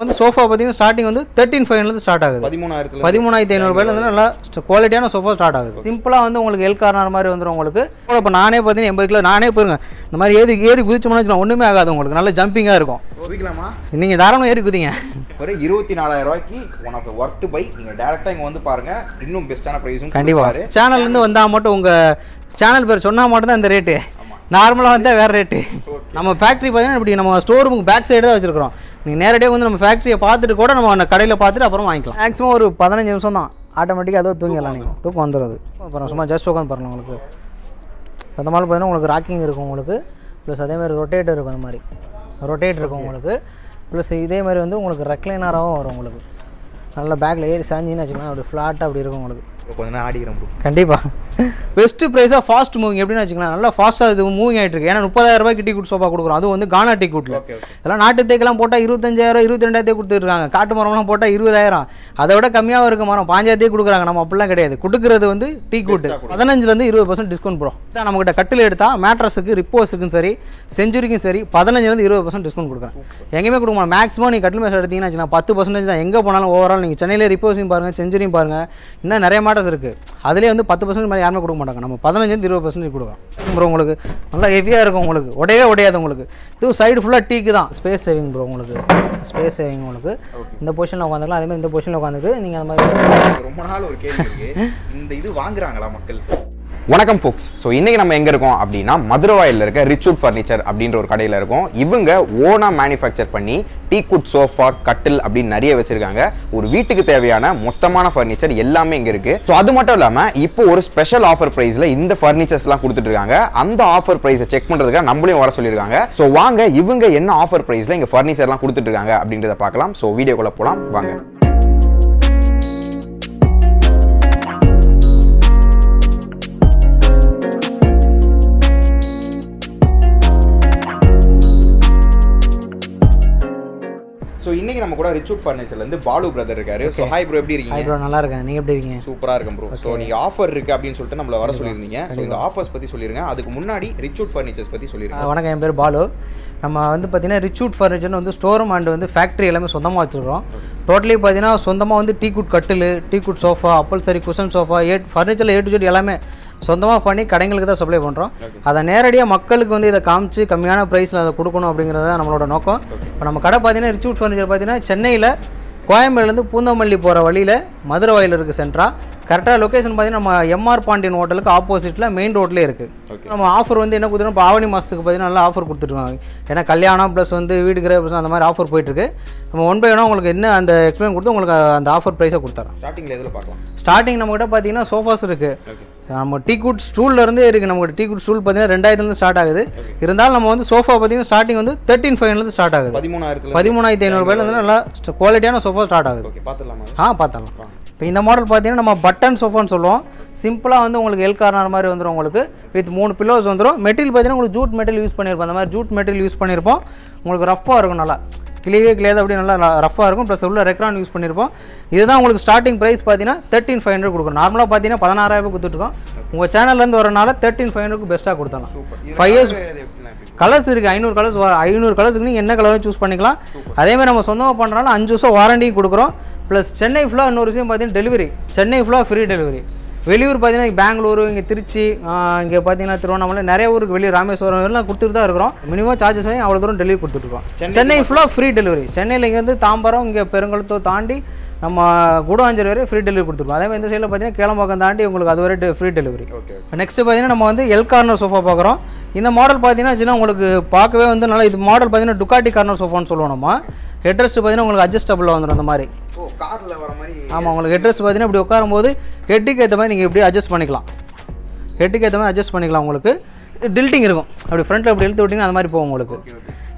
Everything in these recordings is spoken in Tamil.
வந்து சோஃபா பார்த்தீங்கன்னா ஸ்டார்டிங் வந்து தேர்ட்டின் ஃபைவ்லேருந்து ஸ்டார்ட் ஆகுது. பதிமூணாயிரத்துல பதிமூணாயிரத்தி ஐநூறுபாயில வந்து நல்லா குவாலிட்டியான சோஃபா ஸ்டார்ட் ஆகுது. சிம்பிளாக வந்து உங்களுக்கு எல் கார்னர் மாதிரி வந்துடும் உங்களுக்கு. இப்போ நானே பார்த்தீங்கன்னா எண்பது கிலோ நானே போயிருங்க. இந்த மாதிரி ஏறி ஏறி குதிச்சோம்னு ஒன்றுமே ஆகாது உங்களுக்கு. நல்ல ஜம்பிங்காக இருக்கும். ஓவிக்கலாமா நீங்கள் தாராளமாக ஏறி குதிங்க. ஒரு இருபத்தி நாலாயிரம் ரூபாய்க்கு one of the worth buy நீங்க டேரக்டா இங்க வந்து பாருங்க. இன்னும் பெஸ்ட்டான ப்ரைஸும் கண்டிப்பாக சேனல்லேருந்து வந்தால் மட்டும் உங்கள் சேனல் பேர் சொன்னால் மட்டும் தான் இந்த ரேட்டு நார்மலாக வந்தால் வேறு ரேட்டு நம்ம ஃபேக்ட்ரி பார்த்தீங்கன்னா இப்படி நம்ம ஸ்டோர் ரூமுக்கு பேக் சைடு தான் வச்சுருக்கிறோம். நீங்கள் நேரடியாக வந்து நம்ம ஃபேக்ட்ரியை பார்த்துட்டு கூட நம்ம அந்த கடையில் பார்த்துட்டு அப்புறம் வாங்கிக்கலாம். மேக்ஸிமம் ஒரு பதினஞ்சு நிமிஷம் தான். ஆட்டோமேட்டிக்காக அதுவும் தூங்கிடலாம் நீங்கள் தூக்கம் வந்துடுது. அப்புறம் சும்மா ஜஸ்ட் உட்காந்து பாருங்க உங்களுக்கு. அந்த மாதிரி பார்த்தீங்கன்னா உங்களுக்கு ராக்கிங் இருக்கும் உங்களுக்கு. ப்ளஸ் அதே மாதிரி ரொட்டேட் இருக்கும் அந்த மாதிரி. ரொட்டேட் இருக்கும் உங்களுக்கு. ப்ளஸ் இதே மாதிரி வந்து உங்களுக்கு ரெக்லைனராகவும் வரும் உங்களுக்கு. நல்ல பேக்கில் ஏறி சாஞ்சின்னு வச்சுக்கலாம் அப்படி ஃப்ளாட்டாக அப்படி இருக்கும் உங்களுக்கு. கொஞ்ச நேரம் ஆடிக்கிறேன் ப்ரோ கண்டிப்பாக பெஸ்ட்டு ப்ரைஸாக ஃபாஸ்ட் மூவிங் எப்படின்னு வச்சுக்கலாம் நல்லா ஃபாஸ்ட்டாக இது மூவிங் ஆகிட்டு இருக்கு. ஏன்னா முப்பதாயிரம் ரூபாய்க்கு டீ குட் சோஃபா கொடுக்குறோம். அதுவும் வந்து கானா டீ குட்டில் இதெல்லாம் நாட்டு தேக்கெல்லாம் போட்டால் இருபத்தஞ்சாயிரம் இருபத்தி ரெண்டாயிரத்தே கொடுத்துருக்காங்க காட்டு மரம்லாம் போட்டால் இருபதாயிரம். அதை விட கம்மியாகவும் இருக்க மரம். பாஞ்சாயிரத்தே கொடுக்குறாங்க. நம்ம அப்படிலாம் கிடையாது. கொடுக்குறது வந்து டீ கூட்டு. பதினஞ்சுலேருந்து இருபது பர்சன்ட் டிஸ்கவுண்ட் ப்ரோ தான் நம்மகிட்ட கட்டில் எடுத்தால் மேட்ரஸுக்கு ரிப்போஸுக்கும் சரி செஞ்சுரிக்கும் சரி பதினஞ்சுலேருந்து இருபது பர்சன்ட் டிஸ்கவுண்ட் கொடுக்குறேன். எங்கேயுமே கொடுக்க மேக்ஸிமம் நீங்கள் கட்டில் மேட்ச் எடுத்தீங்கன்னா பத்து பர்சன்டேஜ் தான். எங்கே போனாலும் ஓவரால் நீங்கள் சென்னையிலே ரிப்போஸையும் பாருங்கள் செஞ்சுரியும் பாருங்கள் இன்னும் நிறைய மேட்டர்ஸ் இருக்குது அதுலேயே வந்து பத்து பர்சன்ட் மேலே யாருமே கொடுக்க மாட்டாங்க. நம்ம பதினஞ்சுலேருந்து இருபது பர்சன்டேஜ் கொடுக்குறோம் ப்ரோ உங்களுக்கு நல்லா ஹெவியாக இருக்கும் உங்களுக்கு. உடையவே உடையாது உங்களுக்கு. இது சைடு ஃபுல்லாக டீக்கு தான். ஸ்பேஸ் சேவிங் ப்ரோ உங்களுக்கு. ஸ்பேஸ் சேவிங் உங்களுக்கு. இந்த பொசிஷனில் உட்காந்துக்கலாம். அதே மாதிரி இந்த பொசிஷனில் உட்காந்துட்டு நீங்கள் அந்த மாதிரி ரொம்ப நாள் ஒரு கேள்வி இந்த இது வாங்குறாங்களா மக்கள்? வணக்கம் ஃபோக்ஸ் ஸோ இன்னைக்கு நம்ம எங்கே இருக்கோம் அப்படின்னா மதுரவாயில் இருக்க ரிச்சூட் ஃபர்னிச்சர் அப்படின்ற ஒரு கடையில் இருக்கோம். இவங்க ஓனாக மேனுஃபேக்சர் பண்ணி டீக்குட் சோஃபா கட்டில் அப்படின்னு நிறைய வச்சுருக்காங்க. ஒரு வீட்டுக்கு தேவையான மொத்தமான ஃபர்னிச்சர் எல்லாமே இங்கே இருக்குது ஸோ அது மட்டும் இல்லாமல் இப்போ ஒரு ஸ்பெஷல் ஆஃபர் ப்ரைஸில் இந்த ஃபர்னிச்சர்ஸ்லாம் கொடுத்துட்ருக்காங்க அந்த ஆஃபர் ப்ரைஸை செக் பண்ணுறதுக்காக நம்மளையும் வர சொல்லியிருக்காங்க. ஸோ வாங்க இவங்க என்ன ஆஃபர் ப்ரைஸில் இங்கே ஃபர்னிச்சர்லாம் கொடுத்துட்ருக்காங்க அப்படின்றத பார்க்கலாம். ஸோ வீடியோக்குள்ளே போகலாம் வாங்க. இன்னைக்கு நம்ம கூட ரிச்சூட் ஃபர்னிச்சர்ல இருந்து பாலு பிரதர் இருக்காரு. ஸோ ஹாய் ப்ரோ எப்படி இருக்கீங்க? ப்ரோ நல்லா இருக்கேன். நீங்கள் எப்படி இருக்கீங்க? சூப்பரா இருக்கும் ப்ரோ ஸோ நீங்க ஆஃபர் இருக்கு அப்படின்னு சொல்லிட்டு நம்மள வர சொல்லியிருந்தீங்க. ஸோ இந்த ஆஃபர்ஸ் பத்தி சொல்லிருங்க. அதுக்கு முன்னாடி ரிச்சூட் ஃபர்னிச்சர்ஸ் பத்தி சொல்லிருங்க. ஆ, வணக்கம். என் பேர் பாலு. நம்ம வந்து பார்த்தீங்கன்னா ரிச்சூட் ஃபர்னிச்சர்னு வந்து ஸ்டோரும் அண்ட் வந்து ஃபேக்ட்ரி எல்லாமே சொந்தமாக வச்சுருக்கோம் டோட்டலி பார்த்தீங்கன்னா சொந்தமாக வந்து டீ குட் கட்டில் டீ குட் சோஃபா அப்பல் சரி குஷன் சோஃபா ஏ ஃபர்னிச்சரில் ஏ டு ஜெட் எல்லாமே சொந்தமாக பண்ணி கடைங்களுக்கு தான் சப்ளை பண்ணுறோம் அதை நேரடியாக மக்களுக்கு வந்து இதை காமிச்சு கம்மியான ப்ரைஸில் அதை கொடுக்கணும் அப்படிங்கிறது தான் நம்மளோட நோக்கம். இப்போ நம்ம கடை பார்த்தீங்கன்னா ரிச்சூட் ஃபர்னிச்சர் பார்த்தீங்கன்னா சென்னையில் கோயம்பேடுலேருந்து பூந்தமல்லி போகிற வழியில் மதுரை வாயில் இருக்குது சென்ட்ரா கரெக்டாக லொக்கேஷன் பார்த்தீங்கன்னா நம்ம எம்ஆர் பாண்டியன் ஹோட்டலுக்கு ஆப்போசிட்டில் மெயின் ரோட்லேயே இருக்குது. நம்ம ஆஃபர் வந்து என்ன கொடுத்துருக்கோம் இப்போ ஆவணி மாதத்துக்கு பார்த்தீங்கன்னா நல்லா ஆஃபர் கொடுத்துருக்காங்க ஏன்னா கல்யாணம் ப்ளஸ் வந்து வீடு கிரே ப்ளஸ் அந்த மாதிரி ஆஃபர் போயிட்டுருக்கு நம்ம ஒன் பை ஒன்னாக உங்களுக்கு என்ன அந்த எக்ஸ்பிளைன் கொடுத்து உங்களுக்கு அந்த ஆஃபர் ப்ரைஸை கொடுத்துறோம் ஸ்டார்டிங்ல எதுல பார்க்கலாம்? ஸ்டார்டிங் நம்மகிட்ட பார்த்தீங்கன்னா சோஃபாஸ் இருக்குது நம்ம டீ குட் ஸ்டூல்லேருந்தே இருக்குது நம்மகிட்ட டீ குட் ஸ்டூல் பார்த்தீங்கன்னா ரெண்டாயிரத்துலேருந்து ஸ்டார்ட் ஆகுது. இருந்தாலும் நம்ம வந்து சோஃபா பார்த்தீங்கன்னா ஸ்டார்டிங் வந்து தேர்ட்டின் ஃபைவ்லேருந்து ஸ்டார்ட் ஆகுது. பதிமூணாயிரத்துல பதிமூணாயிரத்தி ஐநூறுபாயிலேருந்து நல்லா குவாலிட்டியான சோஃபா ஸ்டார்ட் ஆகுது. ஓகே பார்த்துடலாமா ஆ பார்த்தலாம் இப்போ இந்த மாடல் பார்த்தீங்கன்னா நம்ம பட்டன் சோஃபான்னு சொல்லுவோம். சிம்பிளாக வந்து உங்களுக்கு எல் கார்னர் மாதிரி வந்துடும் உங்களுக்கு. வித் மூணு பில்லோஸ் வந்துடும் மெட்டீரியல் பார்த்தீங்கன்னா உங்களுக்கு ஜூட் மெட்டீரியல் யூஸ் பண்ணியிருப்போம் அந்த மாதிரி ஜூட் மெட்டீரியல் யூஸ் பண்ணியிருப்போம் உங்களுக்கு ரஃப்பாக இருக்கும் நல்லா. கிளியவே கிளியாது அப்படியே நல்லா ரஃப்பாக இருக்கும். ப்ளஸ் உள்ள ரெக்ரான் யூஸ் பண்ணியிருப்போம் இதுதான் உங்களுக்கு ஸ்டார்டிங் ப்ரைஸ் பார்த்தீங்கன்னா தேர்ட்டின் ஃபைவ் ஹண்ட்ரட் கொடுக்குறோம் நார்மலாக பார்த்தீங்கன்னா பதினாறாயிரம் கொடுத்துட்ருக்கோம் உங்கள் சேனல்லேருந்து வரனால தேர்ட்டின் ஃபைவ் ஹண்ட்ரட் பெஸ்ட்டாக கொடுத்தலாம் ஃபைவ் இயர்ஸ் கலர்ஸ் இருக்குது ஐநூறு கலர்ஸ் ஐநூறு கலர்ஸுக்கு நீங்கள் என்ன கலரும் சூஸ் பண்ணிக்கலாம். அதேமாதிரி நம்ம சொந்தமாக பண்ணுறனால அஞ்சு வருஷம் வாரண்டியும் கொடுக்குறோம். ப்ளஸ் சென்னை ஃபுல்லாக இன்னொரு விஷயம் பார்த்தீங்கன்னா டெலிவரி சென்னை ஃபுல்லாக ஃப்ரீ டெலிவரி வெளியூர் பார்த்தீங்கன்னா பெங்களூர் இங்கே திருச்சி இங்கே பார்த்தீங்கன்னா திருவண்ணாமலை நிறைய ஊருக்கு வெளியே ராமேஸ்வரம் எல்லாம் கொடுத்துட்டு தான் இருக்கிறோம். மினிமம் சார்ஜஸ் வாங்கி அவ்வளோ தூரம் டெலிவரி கொடுத்துட்ருக்கோம் சென்னை ஃபுல்லாக ஃப்ரீ டெலிவரி சென்னையில் இங்கேருந்து தாம்பரம் இங்கே பெருங்குளத்தூர் தாண்டி நம்ம குடவாஞ்சல் வரை ஃப்ரீ டெலிவரி கொடுத்துருக்கோம். அதே மாதிரி இந்த சைடில் பார்த்தீங்கன்னா கேளம்பாக்கம் தாண்டி உங்களுக்கு அது வரை ஃப்ரீ டெலிவரி ஓகே நெக்ஸ்ட் பார்த்தீங்கன்னா நம்ம வந்து எல் கார்னர் சோஃபா பார்க்குறோம் இந்த மாடல் பார்த்தீங்கன்னா வச்சுன்னா உங்களுக்கு பார்க்கவே வந்து நல்லா இது மாடல் பார்த்தீங்கன்னா டுக்காட்டி கார்னர் சோஃபான்னு சொல்லுவோம் நம்ம. ஹெட்ரெஸ்ட் பார்த்தீங்கன்னா உங்களுக்கு அட்ஜஸ்டபுள் வந்துடும் அந்த மாதிரி. ஓ கார்ல வர மாதிரி ஆமாம் உங்களுக்கு ஹெட்ரெஸ்ட் பார்த்தீங்கன்னா இப்படி உட்காரும்போது ஹெட்டுக்கு ஏற்ற மாதிரி நீங்கள் இப்படி அட்ஜஸ்ட் பண்ணிக்கலாம். ஹெட்டுக்கு ஏற்ற மாதிரி அட்ஜஸ்ட் பண்ணிக்கலாம் உங்களுக்கு. டில்ட்டிங் இருக்கும். அப்படி ஃப்ரண்ட்டில் அப்படி இழுத்து விட்டிங்கன்னா அந்த மாதிரி போகும் உங்களுக்கு.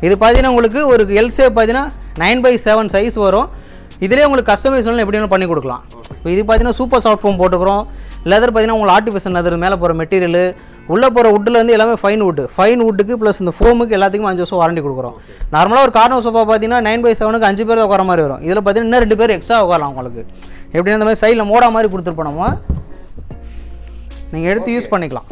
இது பார்த்தீங்கன்னா உங்களுக்கு ஒரு எல் பார்த்தீங்கன்னா நைன் பை செவன் சைஸ் வரும். இதிலே உங்களுக்கு கஸ்டமைஸ் எப்படி வேணும் பண்ணி கொடுக்கலாம். இப்போ இது பார்த்தீங்கன்னா சூப்பர் சாஃப்ட் ஃபோம் போட்டுக்கிறோம். லெதர் பார்த்தீங்கன்னா உங்களுக்கு ஆர்டிஃபிஷியல் லெதர் மேலே போகிற மெட்டீரியல் உள்ளே போகிற வுட்டில் வந்து எல்லாமே ஃபைன் வுட்டு ஃபைன் வுட்டுக்கு ப்ளஸ் இந்த ஃபோமுக்கு எல்லாத்துக்கும் அஞ்சு வருஷம் வாரண்டி கொடுக்குறோம். நார்மலாக ஒரு கார்னர் சோஃபா பார்த்தீங்கன்னா நைன் பை செவனுக்கு அஞ்சு பேர் உட்கார மாதிரி வரும். இதில் பார்த்தீங்கன்னா இன்னும் ரெண்டு பேர் எக்ஸ்ட்ரா உட்காரலாம் உங்களுக்கு. எப்படின்னா அந்த மாதிரி சைடில் மோடா மாதிரி கொடுத்துருப்போம் நம்ம. நீங்கள் எடுத்து யூஸ் பண்ணிக்கலாம்.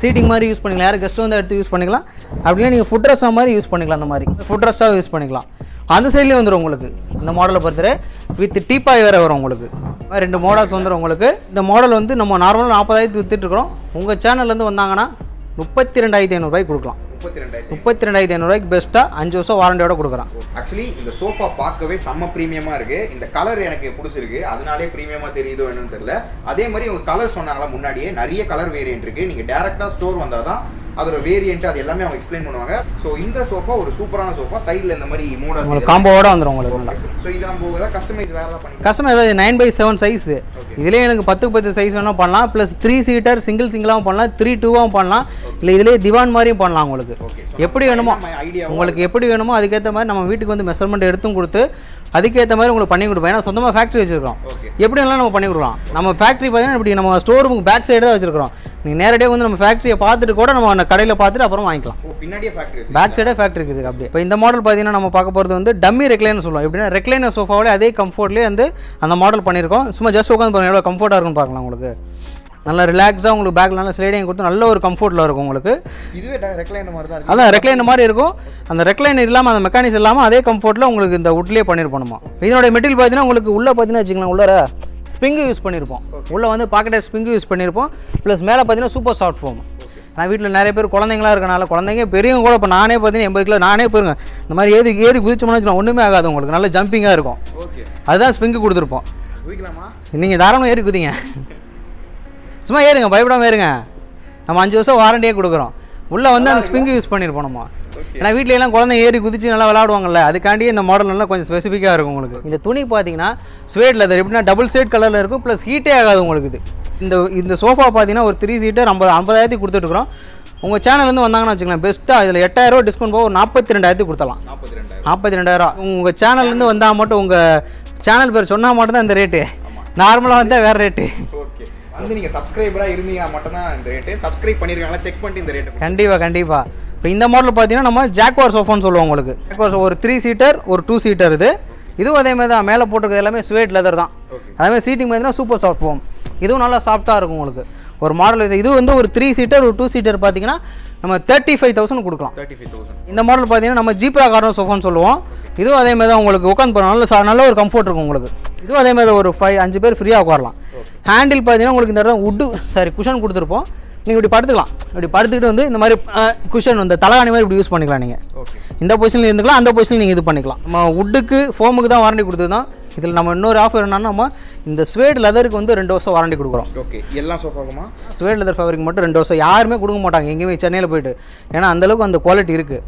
சீட்டிங் மாதிரி யூஸ் பண்ணிக்கலாம். யாரும் கெஸ்ட் வந்து எடுத்து யூஸ் பண்ணிக்கலாம். அப்படியே நீங்கள் ஃபுட் ரெஸ்டாக மாதிரி யூஸ் பண்ணிக்கலாம் அந்த மாதிரி. ஃபுட் ரெஸ்ட்டாக யூஸ் பண்ணிக்கலாம். அந்த சைட்லேயும் வந்துடும் உங்களுக்கு. இந்த மாடலை பொறுத்தவரை வித் டீப்பாய் வேறு வரும் உங்களுக்கு. ரெண்டு மாடல்ஸ் வந்துடும் உங்களுக்கு. இந்த மாடல் வந்து நம்ம நார்மலாக நாற்பதாயிரத்து வித்துட்ருக்குறோம் உங்கள் சேனல்லேருந்து வந்தாங்கன்னா முப்பத்தி ரெண்டாயிரத்தி ஐநூறுரூவாய்க்கு கொடுக்கலாம். முப்பத்தி ரெண்டாயிரத்தி முப்பத்தி ரெண்டாயிரத்தி ஐநூறுரூவாய்க்கு பெஸ்ட்டாக அஞ்சு வருஷம் வாரண்டியோட கொடுக்குறான். ஆக்சுவலி இந்த சோஃபா பார்க்கவே செம்ம ப்ரீமியமா இருக்கு. இந்த கலர் எனக்கு பிடிச்சிருக்கு. அதனாலே ப்ரீமியமா தெரியுதோ என்னன்னு தெரியல. அதே மாதிரி உங்க கலர் சொன்னாங்களா முன்னாடியே நிறைய கலர் வேரியன்ட் இருக்கு. நீங்க டேரக்டா ஸ்டோர் வந்தாதான் அதோட வேரியன்ட் அது எல்லாமே அவங்க எக்ஸ்பிளைன் பண்ணுவாங்க. ஸோ இந்த சோஃபா ஒரு சூப்பரான சோஃபா சைடில் இந்த மாதிரி மூட உங்களுக்கு காம்போவோட வந்துடும் உங்களுக்கு ஸோ இது நம்ம ஏதாவது கஸ்டமைஸ் வேற பண்ணி கஸ்டமர் ஏதாவது நைன் பை செவன் சைஸ் இதுலேயே எனக்கு பத்துக்கு பத்து சைஸ் வேணால் பண்ணலாம். ப்ளஸ் த்ரீ சீட்டர் சிங்கிள் சிங்கிளாகவும் பண்ணலாம். த்ரீ டூவாகவும் பண்ணலாம். இல்லை இதுலேயே திவான் மாதிரியும் பண்ணலாம் உங்களுக்கு. ஓகே எப்படி வேணுமோ உங்களுக்கு எப்படி வேணுமோ அதுக்கேற்ற மாதிரி நம்ம வீட்டுக்கு வந்து மெஷர்மெண்ட் எடுத்தும் கொடுத்து அதுக்கேற்ற மாதிரி உங்களுக்கு பண்ணி கொடுப்போம். ஏன்னா சொந்தமாக ஃபேக்ட்ரி வச்சிருக்கோம் எப்படி வேணாலும் நம்ம பண்ணி கொடுக்கலாம்? நம்ம ஃபேக்ட்ரி பார்த்தீங்கன்னா இப்படி நம்ம ஸ்டோர் ரூமுக்கு பேக் சைடு தான் வச்சிருக்கிறோம். நீங்கள் நேரடியாக வந்து நம்ம ஃபேக்ட்ரியை பார்த்துட்டு கூட நம்ம அந்த கடையில் பார்த்துட்டு அப்புறம் வாங்கிக்கலாம். பின்னாடியே ஃபேக்டரி பேக் சைடே ஃபேக்ட்ரி இருக்குது அப்படியே இப்போ இந்த மாடல் பார்த்தீங்கன்னா நம்ம பார்க்க போகிறது வந்து டம்மி ரெக்லைனர் சொல்லுவோம். எப்படின்னா ரெக்லைனர் சோஃபாவிலே அதே கம்ஃபர்ட்லேயே வந்து அந்த மாடல் பண்ணியிருக்கோம். சும்மா ஜஸ்ட் உட்காந்து பாருங்க எவ்வளோ கம்ஃபர்ட்டாக இருக்கும்னு பார்க்கலாம் உங்களுக்கு. நல்லா ரிலாக்ஸாக உங்களுக்கு பேக்கில் நல்லா ஸ்லைடிங் கொடுத்து நல்ல ஒரு கம்ஃபர்ட்டில் இருக்கும் உங்களுக்கு. இதுவே ரெக்லைன் மாதிரி தான் அதான் ரெக்லைனர் மாதிரி இருக்கும். அந்த ரெக்லைனர் இல்லாமல் அந்த மெக்கானிக்ஸ் இல்லாமல் அதே கம்ஃபர்ட்டில் உங்களுக்கு இந்த உட்லேயே பண்ணியிருப்போம் இதனோட மெட்டீரியல் பார்த்தீங்கன்னா உங்களுக்கு உள்ளே பார்த்தீங்கன்னா வச்சுக்கலாம் உள்ளார ஸ்ப்ரிங்கு யூஸ் பண்ணியிருப்போம் உள்ளே வந்து பாக்கெட் ஸ்ப்ரிங்கு யூஸ் பண்ணியிருப்போம் ப்ளஸ் மேலே பார்த்தீங்கன்னா சூப்பர் சாஃப்ட் ஃபோம் நான் வீட்டில் நிறைய பேர் குழந்தைங்களா இருக்கனால குழந்தைங்க பெரியவங்க கூட இப்போ நானே பார்த்தீங்கன்னா எண்பது கிலோ நானே போயிருங்க. இந்த மாதிரி ஏறி ஏறி குதிச்சோம்னு வச்சுக்கலாம் ஒன்றுமே ஆகாது உங்களுக்கு. நல்ல ஜம்பிங்காக இருக்கும். ஓகே அதுதான் ஸ்ப்ரிங்கு கொடுத்துருப்போம். நீங்கள் தாராளமாக ஏறி குதிங்க. சும்மா ஏறுங்க பயப்படாமல் ஏறுங்க. நம்ம அஞ்சு வருஷம் வாரண்டியே கொடுக்குறோம். உள்ளே வந்து அந்த ஸ்ப்ரிங்கு யூஸ் பண்ணியிருப்போம் நம்ம ஏன்னா வீட்ல எல்லாம் குழந்தை ஏறி குதிச்சு நல்லா விளாடுவாங்கல்ல அதுக்காண்டி இந்த மாடல் நல்லா கொஞ்சம் ஸ்பெசிஃபிக்காக இருக்கும் உங்களுக்கு. இந்த துணி பார்த்தீங்கன்னா ஸ்வேட் லெதர் எப்படின்னா டபுள் ஷேட் கலரில் இருக்கும் ப்ளஸ் ஹீட்டே ஆகாது உங்களுக்கு இது. இந்த இந்த சோஃபா பார்த்தீங்கன்னா ஒரு த்ரீ சீட்டர் ஐம்பது ஐம்பதாயிரத்துக்கு கொடுத்துட்ருக்குறோம் உங்கள் சேனல் வந்து வந்தாங்கன்னு வச்சுக்கலாம் பெஸ்ட்டாக இதில் எட்டாயிரம் டிஸ்கவுண்ட் போக ஒரு நாற்பத்தி ரெண்டாயிரத்துக்கு கொடுத்தலாம் நாற்பத்தி ரெண்டாயிரம் உங்கள் சேனல்லேருந்து வந்தால் மட்டும் உங்கள் சேனல் பேர் சொன்னால் மட்டும் தான் இந்த ரேட்டு நார்மலாக வந்தால் வேறு ரேட்டு வந்து நீங்க சப்ஸ்கிரைபரா இருந்தீங்கன்னா மட்டும் தான் இந்த ரேட்டு சப்ஸ்கிரைப் பண்ணிருக்காங்களா செக் பண்ணிட்டு இந்த ரேட்டு கண்டிப்பாக கண்டிப்பாக இப்போ இந்த மாடல் பார்த்தீங்கன்னா நம்ம ஜாக்வார் சோஃபான்னு சொல்லுவோம் உங்களுக்கு. ஜாக்வார் ஒரு த்ரீ சீட்டர் ஒரு டூ சீட்டர் இது. இதுவும் அதே மாதிரி தான் மேலே போட்டிருக்கிறது எல்லாமே ஸ்வேட் லெதர் தான். Okay. அதே மாதிரி சீட்டிங் பார்த்தீங்கன்னா சூப்பர் சாஃப்ட் ஃபோம் இதுவும் நல்லா சாஃப்ட்டாக இருக்கும் உங்களுக்கு. ஒரு மாடல் இது வந்து ஒரு த்ரீ சீட்டர் ஒரு டூ சீட்டர் பார்த்தீங்கன்னா நம்ம தேர்ட்டி ஃபைவ் தௌசண்ட் கொடுக்கலாம். தேர்ட்டி ஃபைவ் தௌசண்ட் இந்த மாடல் பார்த்தீங்கன்னா நம்ம ஜீப்ரா கார்னர் சோஃபான்னு சொல்லுவோம். இதுவும் அதே மாதிரி தான் உங்களுக்கு. உட்காந்து போகிற நல்ல நல்ல ஒரு கம்ஃபர்ட் இருக்கும் உங்களுக்கு. இதுவும் அதே மாதிரி ஒரு ஃபைவ் அஞ்சு பேர் ஃப்ரீயாக உட்காரலாம். ஹேண்டில் பார்த்தீங்கன்னா உங்களுக்கு இந்த இடத்துல உட்டு சாரி குஷன் கொடுத்துருப்போம். நீங்கள் இப்படி படுத்துக்கலாம். இப்படி படுத்துக்கிட்டு வந்து இந்த மாதிரி குஷன் இந்த தலகாணி மாதிரி இப்படி யூஸ் பண்ணிக்கலாம் நீங்கள் ஓகே இந்த பொசிஷனில் இருந்துக்கலாம் அந்த பொசிஷனில் நீங்கள் இது பண்ணிக்கலாம். நம்ம உட்டுக்கு ஃபோமுக்கு தான் வாரண்டி கொடுத்துருந்தோம் இதில் நம்ம இன்னொரு ஆஃபர் என்னன்னா நம்ம இந்த ஸ்வேட் லெதருக்கு வந்து ரெண்டு வருஷம் வாரண்டி கொடுக்குறோம். ஓகே எல்லா சோஃபாக்குமா ஸ்வேட் லெதர் ஃபேப்ரிக் மட்டும் ரெண்டு வருஷம். யாருமே கொடுக்க மாட்டாங்க. எங்கேயுமே சென்னையில் போயிட்டு. ஏன்னா அந்தளவுக்கு அந்த குவாலிட்டி இருக்குது.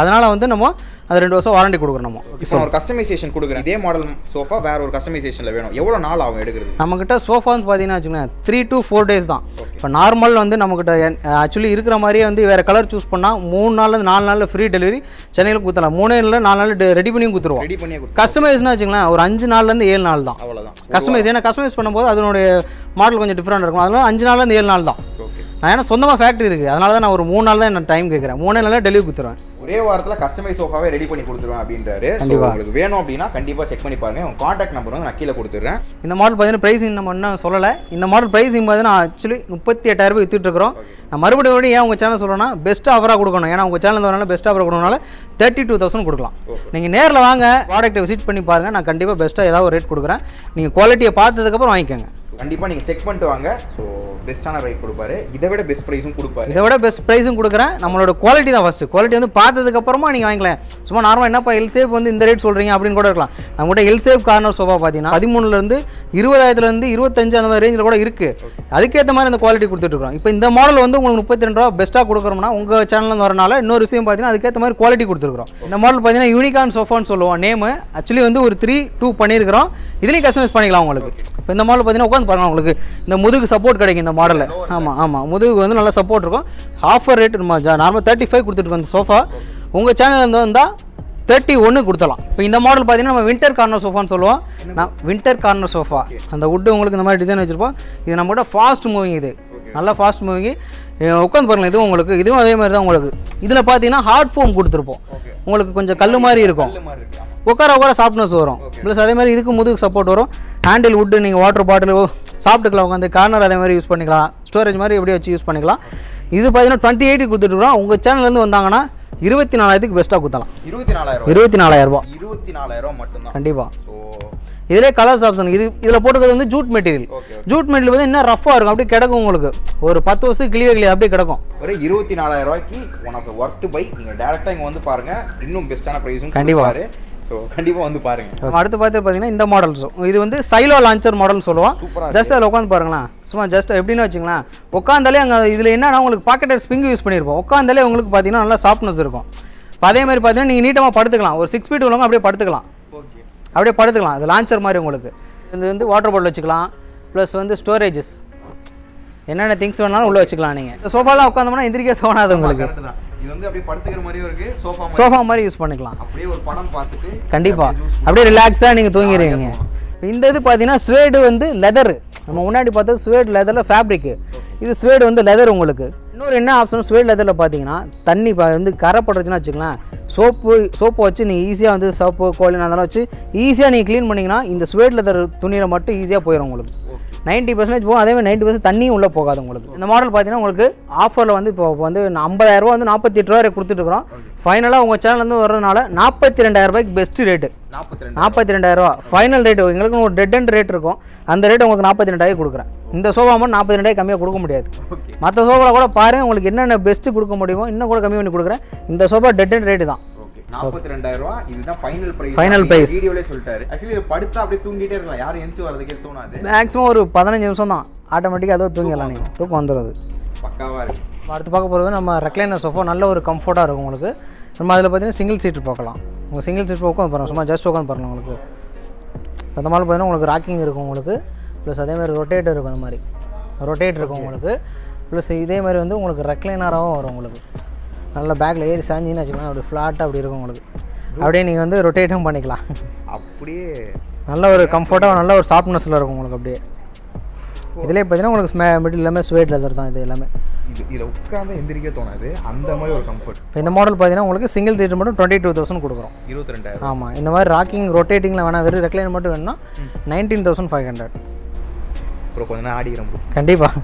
அதனால் வந்து நம்ம அது ரெண்டு வருஷம் வாரண்டி கொடுக்குறோம் நம்ம இப்போ நான் ஒரு கஸ்டமைசேஷன் கொடுக்குறேன். இதே மாடல் சோஃபா வேற ஒரு கஸ்டமைசேஷனில் வேணும். எவ்வளோ நாள் ஆகும் எடுக்கிறது? நம்மக்கிட்ட சோஃபான்னு பார்த்தீங்கன்னா வச்சுக்கோங்களேன் த்ரீ to ஃபோர் டேஸ் தான். இப்போ நார்மல் வந்து நம்மக்கிட்ட ஆக்சுவலி இருக்கிற மாதிரியே வந்து வேறு கலர் சூஸ் பண்ணால் மூணு நாள்லேருந்து நாலு நாளில் ஃப்ரீ டெலிவரி சென்னையில் கொடுத்துடலாம். மூணே இல்லை நாலு நாள் ரெடி பண்ணியும் கொடுத்துருவோம். ரெடி கொடுத்து கஸ்டமைஸ்னா வச்சுங்களேன் ஒரு அஞ்சு நாள்லேருந்து ஏழு நாள் தான். அவ்வளோதான் கஸ்டமைஸ் ஏன்னா கஸ்டமைஸ் பண்ணும்போது அதனுடைய மாடல் கொஞ்சம் டிஃப்ரெண்ட் இருக்கும். அதனால அஞ்சு நாள்லேருந்து ஏழு நாள் தான். நான் ஏன்னா சொந்தமாக ஃபேக்ட்ரி இருக்குது அதனால தான் நான் ஒரு மூணு நாள் தான் என்ன டைம் கேட்குறேன் மூணே நாளில் டெலிவரி கொடுத்துருவேன். ஒரே வாரத்தில் கஸ்டமைஸ் சோஃபாவே ரெடி பண்ணி கொடுத்துருவேன் அப்படின்றாரு. உங்களுக்கு வேணும் அப்படின்னா கண்டிப்பாக செக் பண்ணி பாருங்க. உங்க காண்டாக்ட் நம்பர் வந்து நான் கீழே கொடுத்துட்றேன். இந்த மாடல் பார்த்தீங்கன்னா ப்ரைஸிங் நம்ம இன்னும் சொல்லலை. இந்த மாடல் ப்ரைஸிங் பார்த்தீங்கன்னா ஆக்சுவலி முப்பத்தி எட்டாயிரம் ரூபாய் வித்துட்டு இருக்கிறோம். நான் மறுபடியும் மறுபடியும் ஏன் உங்கள் சேனல் சொல்லணும்னா பெஸ்ட் ஆஃபராக கொடுக்கணும். ஏன்னா உங்கள் சேனல் வரனால பெஸ்ட் ஆஃபர் கொடுக்கறனால தேர்ட்டி டூ தௌசண்ட் கொடுக்கலாம் நீங்கள் நேரில் வாங்க ப்ராடக்ட்டை விசிட் பண்ணி பாருங்கள் நான் கண்டிப்பாக பெஸ்ட்டாக ஏதாவது ஒரு ரேட் கொடுக்குறேன். நீங்கள் குவாலிட்டியை பார்த்ததுக்கப்புறம் வாங்கிக்கோங்க. கண்டிப்பாக நீங்கள் செக் பண்ணிட்டு வாங்க. ஸோ பெஸ்ட்டான ரேட் கொடுப்பாரு. இதை விட பெஸ்ட் ப்ரைஸும் கொடுப்பாரு. இதை விட பெஸ்ட் ப்ரைஸும் கொடுக்குறேன். நம்மளோட குவாலிட்டி தான் ஃபஸ்ட்டு குவாலிட்டி வந்து பார்த்ததுக்கு அப்புறமா நீங்கள் வாங்கிக்கலாம். சும்மா நார்மலாக என்னப்பா எல் சேஃப் வந்து இந்த ரேட் சொல்கிறீங்க அப்படின்னு கூட இருக்கலாம். நம்மகிட்ட எல் சேஃப் கார்னர் சோஃபா பார்த்தீங்கன்னா பதிமூணுலேருந்து இருபதாயிரத்துலேருந்து இருபத்தஞ்சு அந்த மாதிரி ரேஞ்சில் கூட இருக்குது அதுக்கேற்ற மாதிரி அந்த குவாலிட்டி கொடுத்துட்ருக்கோம் இப்போ இந்த மாடல் வந்து உங்களுக்கு முப்பத்தி ரெண்டு ரூபா பெஸ்ட்டாக கொடுக்குறோம்னா உங்கள் சேனலில் வரனால இன்னொரு விஷயம் பார்த்தீங்கன்னா அதுக்கேற்ற மாதிரி குவாலிட்டி கொடுத்துருக்கோம் இந்த மாடல் பார்த்தீங்கன்னா யூனிகான் சோஃபான்னு சொல்லுவோம். நேமு ஆக்சுவலி வந்து ஒரு த்ரீ டூ பண்ணியிருக்கிறோம். இதுலேயும் கஸ்டமைஸ் பண்ணிக்கலாம் உங்களுக்கு. இப்போ இந்த மாடல் பார்த்தீங்கன்னா உட்காந்து பாருங்கள் உங்களுக்கு. இந்த முதுகு சப்போர்ட் கிடைக்கும் இந்த மாடலில் ஆமாம் ஆமாம் முதுகு வந்து நல்லா சப்போர்ட் இருக்கும். ஆஃபர் ரேட் நம்ம நார்மல் தேர்ட்டி ஃபைவ் கொடுத்துருக்கோம் இந்த சோஃபா உங்கள் சேனல் வந்து வந்தால் தேர்ட்டி ஒன்று கொடுத்தலாம் இப்போ இந்த மாடல் பார்த்தீங்கன்னா நம்ம வின்டர் கார்னர் சோஃபான்னு சொல்லுவோம். நான் வின்டர் கார்னர் சோஃபா அந்த வுட்டு உங்களுக்கு இந்த மாதிரி டிசைன் வச்சுருப்போம். இது நம்மகிட்ட ஃபாஸ்ட் மூவிங் இது. நல்லா ஃபாஸ்ட் மூவிங் உட்காந்து பாருங்க இதுவும் உங்களுக்கு இதுவும் அதே மாதிரி தான் உங்களுக்கு. இதில் பார்த்தீங்கன்னா ஹார்ட் ஃபோம் கொடுத்துருப்போம். உங்களுக்கு கொஞ்சம் கல் மாதிரி இருக்கும். உட்கார உட்கார சாஃப்ட்னஸ் வரும். ப்ளஸ் அதே மாதிரி இதுக்கு முதுகு சப்போர்ட் வரும். ஹேண்டில் வுட்டு நீங்கள் வாட்டர் பாட்டில் சாப்பிட்டுக்கலாம். உட்காந்து கார்னர் அதே மாதிரி யூஸ் பண்ணிக்கலாம். ஸ்டோரேஜ் மாதிரி எப்படியே வச்சு யூஸ் பண்ணிக்கலாம். இது பார்த்தீங்கன்னா டுவெண்ட்டி எயிட் கொடுத்துட்ருக்கோம் உங்கள் சேனல்லேருந்து வந்தாங்கன்னா இருபத்தி நாலாயிரத்துக்கு பெஸ்ட்டாக குத்தலாம் இருபத்தி நாலாயிரம் இருபத்தி நாலாயிரம் ரூபாய். இருபத்தி நாலாயிரம் மட்டும்தான். கண்டிப்பாக ஸோ இதிலே கலர்ஸ் ஆப்ஷன் இது இதில் போட்டுக்கிறது வந்து ஜூட் மெட்டீரியல் ஜூட் மெட்டீரியல் வந்து இன்னும் ரஃபாக இருக்கும். அப்படியே கிடக்கும் உங்களுக்கு. ஒரு பத்து வருஷத்துக்கு கிளியே கிளியே அப்படியே கிடக்கும். ஒரு இருபத்தி நாலாயிரம் ரூபாய்க்கு ஒன் ஆஃப் ஒர்க் பை நீங்கள் டேரெக்டாக இங்கே வந்து பாருங்க. இன்னும் பெஸ்ட்டான ப்ரைஸும் கண்டிப்பா. ஸோ கண்டிப்பாா வந்து பாருங்க. அடுத்து பார்த்து பார்த்தீங்கன்னா இந்த மாடல்ஸ் இது வந்து சைலோ லான்ச்சர் மாடல் சொல்லுவோம். ஜஸ்ட் அதில் உட்காந்து பாருங்களேன். சும்மா ஜஸ்ட் எப்படின்னு வச்சுங்களேன். உட்காந்தாலே அங்கே இதில் என்னன்னா உங்களுக்கு பாக்கெட் ஸ்ப்ரிங் யூஸ் பண்ணியிருப்போம் உட்காந்தாலே உங்களுக்கு பார்த்தீங்கன்னா நல்லா சாஃப்ட்னஸ் இருக்கும். இப்போ அதே மாதிரி பார்த்தீங்கன்னா நீங்கள் நீட்டமாக படுத்துக்கலாம். ஒரு சிக்ஸ் ஃபீட் உள்ளவங்க அப்படியே படுத்துக்கலாம். ஓகே அப்படியே படுத்துக்கலாம். அது லான்ச்சர் மாதிரி உங்களுக்கு. இது வந்து வாட்டர் பாட்டில் வச்சுக்கலாம். ப்ளஸ் வந்து ஸ்டோரேஜஸ் என்னென்ன திங்ஸ் வேணாலும் உள்ளே வச்சுக்கலாம் நீங்கள் சோஃபாலாம் உட்காந்தோம்னா எந்திரிக்க தோணாது உங்களுக்கு. இது வந்து அப்படியே படுத்துக்கிற மாதிரியும் இருக்கு சோஃபா மாதிரி. சோஃபா மாதிரி யூஸ் பண்ணிக்கலாம். அப்படியே ஒரு படம் பார்த்துட்டு கண்டிப்பாக அப்படியே ரிலாக்ஸாக நீங்கள் தூங்கிடுவீங்க. இந்த இது பார்த்தீங்கன்னா ஸ்வேடு வந்து லெதரு நம்ம முன்னாடி பார்த்தது ஸ்வேட் லெதரில் ஃபேப்ரிக்கு இது ஸ்வேடு வந்து லெதர் உங்களுக்கு. இன்னொரு என்ன ஆப்ஷன் ஸ்வேட் லெதரில் பார்த்தீங்கன்னா தண்ணி வந்து கரை பட்டுருச்சுன்னா வச்சுக்கலாம் சோப்பு சோப்பு வச்சு நீங்கள் ஈஸியாக வந்து சோப்பு கோலின் அதெல்லாம் வச்சு ஈஸியாக நீங்கள் க்ளீன் பண்ணிங்கன்னா இந்த ஸ்வேட் லெதர் துணியில் மட்டும் ஈஸியாக போயிடும் உங்களுக்கு. நைன்ட்டி பர்சன்டேஜ் போகும். அதே மாதிரி நைன்ட்டி பர்சன்ட் தண்ணியும் உள்ளே போகாது உங்களுக்கு. இந்த மாடல் பார்த்தீங்கன்னா உங்களுக்கு ஆஃபரில் வந்து இப்போ வந்து ஐம்பதாயிரம் ரூபா வந்து நாற்பத்தி எட்டு ரூபா கொடுத்துட்ருக்குறோம் ஃபைனலாக உங்கள் சேனல்லேருந்து வர்றதுனால நாற்பத்தி ரெண்டாயிரம் ரூபாய்க்கு பெஸ்ட் ரேட்டு நாற்பத்தி ரெண்டு நாற்பத்தி ரெண்டாயிரரூவா ஃபைனல் ரேட் எங்களுக்கு ஒரு டெட் அண்ட் ரேட் இருக்கும். அந்த ரேட் உங்களுக்கு நாற்பத்தி ரெண்டாயிரம் கொடுக்குறேன். இந்த சோஃபா மட்டும் நாற்பத்தி ரெண்டாயிரம் கம்மியாக கொடுக்க முடியாது. மற்ற சோஃபாவில் கூட பாருங்க உங்களுக்கு என்னென்ன பெஸ்ட்டு கொடுக்க முடியுமோ இன்னும் கூட கம்மி பண்ணி கொடுக்குறேன். இந்த சோஃபா டெட் அண்ட் ரேட்டு தான். நாற்பத்தி ரெண்டாயிரம் ரூபா. இதுதான் ஃபைனல் பிரைஸ் Final price. வீடியோலே சொல்லிட்டாரு. ஆக்சுவலி படுத்தா அப்படியே தூங்கிட்டே இருக்கலாம். யாரும் எந்திச்சு வரதுக்கே தோணாது. மேக்ஸிமம் ஒரு பதினஞ்சு நிமிஷம் தான். ஆட்டோமேட்டிக்காக அதோ தூங்கிடலாம் நீங்கள் தூக்கம் வந்துடுது பக்காவா இருக்கு. அடுத்து பார்க்க போகிறது நம்ம ரெக்லைனர் சோஃபா நல்ல ஒரு கம்ஃபர்ட்டாக இருக்கும் உங்களுக்கு. நம்ம அதில் பார்த்தீங்கன்னா சிங்கிள் சீட் பார்க்கலாம். உங்கள் சிங்கிள் சீட் உட்காந்து பாருங்கள் சும்மா ஜஸ்ட் உட்காந்து பாருங்கள் உங்களுக்கு. அந்த மாதிரி பார்த்தீங்கன்னா உங்களுக்கு ராக்கிங் இருக்கும் உங்களுக்கு. ப்ளஸ் அதே மாதிரி ரொட்டேட் இருக்கும் அந்த மாதிரி. ரொட்டேட் இருக்கும் உங்களுக்கு. ப்ளஸ் இதே மாதிரி வந்து உங்களுக்கு ரெக்லைனராகவும் வரும் உங்களுக்கு. நல்ல பேக்கில் ஏறி சாஞ்சின்னு வச்சுக்கோங்க அப்படி ஃப்ளாட்டாக அப்படி இருக்கும் உங்களுக்கு. அப்படியே நீங்கள் வந்து ரொட்டேட்டும் பண்ணிக்கலாம். அப்படியே நல்ல ஒரு கம்ஃபர்ட்டாக நல்ல ஒரு சாஃப்ட்னஸில் இருக்கும் உங்களுக்கு அப்படியே. இதிலே பார்த்தீங்கன்னா உங்களுக்கு ஸ்மே மிடில் எல்லாமே ஸ்வேட் லெதர் தான் இது எல்லாமே. இது இதில் உட்காந்து எந்திரிக்க தோணாது. அந்த மாதிரி ஒரு கம்ஃபர்ட் இப்போ இந்த மாடல் பார்த்தீங்கன்னா உங்களுக்கு சிங்கிள் சீட் மட்டும் டுவெண்ட்டி டூ தௌசண்ட் கொடுக்குறோம். இருபத்தி ரெண்டாயிரம் ஆமாம் இந்த மாதிரி ராக்கிங் ரொட்டேட்டிங்கில் வேணால் வெறும் ரெக்லைன் மட்டும் வேணும்னா நைன்டீன் தௌசண்ட் ஃபைவ் ஹண்ட்ரட் அப்புறம் கொஞ்ச நேரம் ஆடிக்கிறோம். கண்டிப்பாக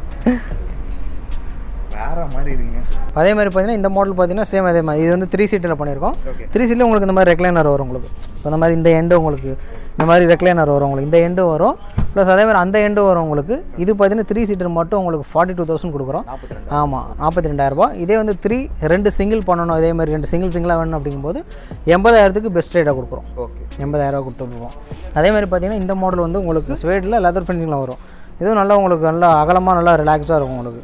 வேற மாதிரி இருங்க அதே மாதிரி பார்த்தீங்கன்னா இந்த மாடல் பார்த்தீங்கன்னா சேம் அதே மாதிரி. இது வந்து த்ரீ சீட்டில் பண்ணியிருக்கோம். த்ரீ சீட்டில் உங்களுக்கு இந்த மாதிரி ரெக்லைனர் வரும் உங்களுக்கு. இப்போ இந்த மாதிரி இந்த எண்டு உங்களுக்கு இந்த மாதிரி ரெக்லைனர் வரும் உங்களுக்கு. இந்த எண்டு வரும். ப்ளஸ் அதே மாதிரி அந்த எண்டு வரும் உங்களுக்கு. இது பார்த்தீங்கன்னா த்ரீ சீட்டர் மட்டும் உங்களுக்கு ஃபார்ட்டி டூ தௌசண்ட் கொடுக்குறோம் ஆமாம் நாற்பத்தி ரெண்டாயிரரூபா இதே வந்து த்ரீ ரெண்டு சிங்கிள் பண்ணணும். இதே மாதிரி ரெண்டு சிங்கிள் சிங்கிளாக வேணும் அப்படிங்கும்போது எண்பதாயிரத்துக்கு பெஸ்ட் ரேட்டாக கொடுக்குறோம். ஓகே எண்பதாயிரரூவா கொடுத்துருவோம் அதே மாதிரி பார்த்தீங்கன்னா இந்த மாடல் வந்து உங்களுக்கு ஸ்வேட்டில் லெதர் ஃபினிஷிங்கில் வரும். இதுவும் நல்லா உங்களுக்கு நல்லா அகலமாக நல்லா ரிலாக்ஸாக இருக்கும் உங்களுக்கு.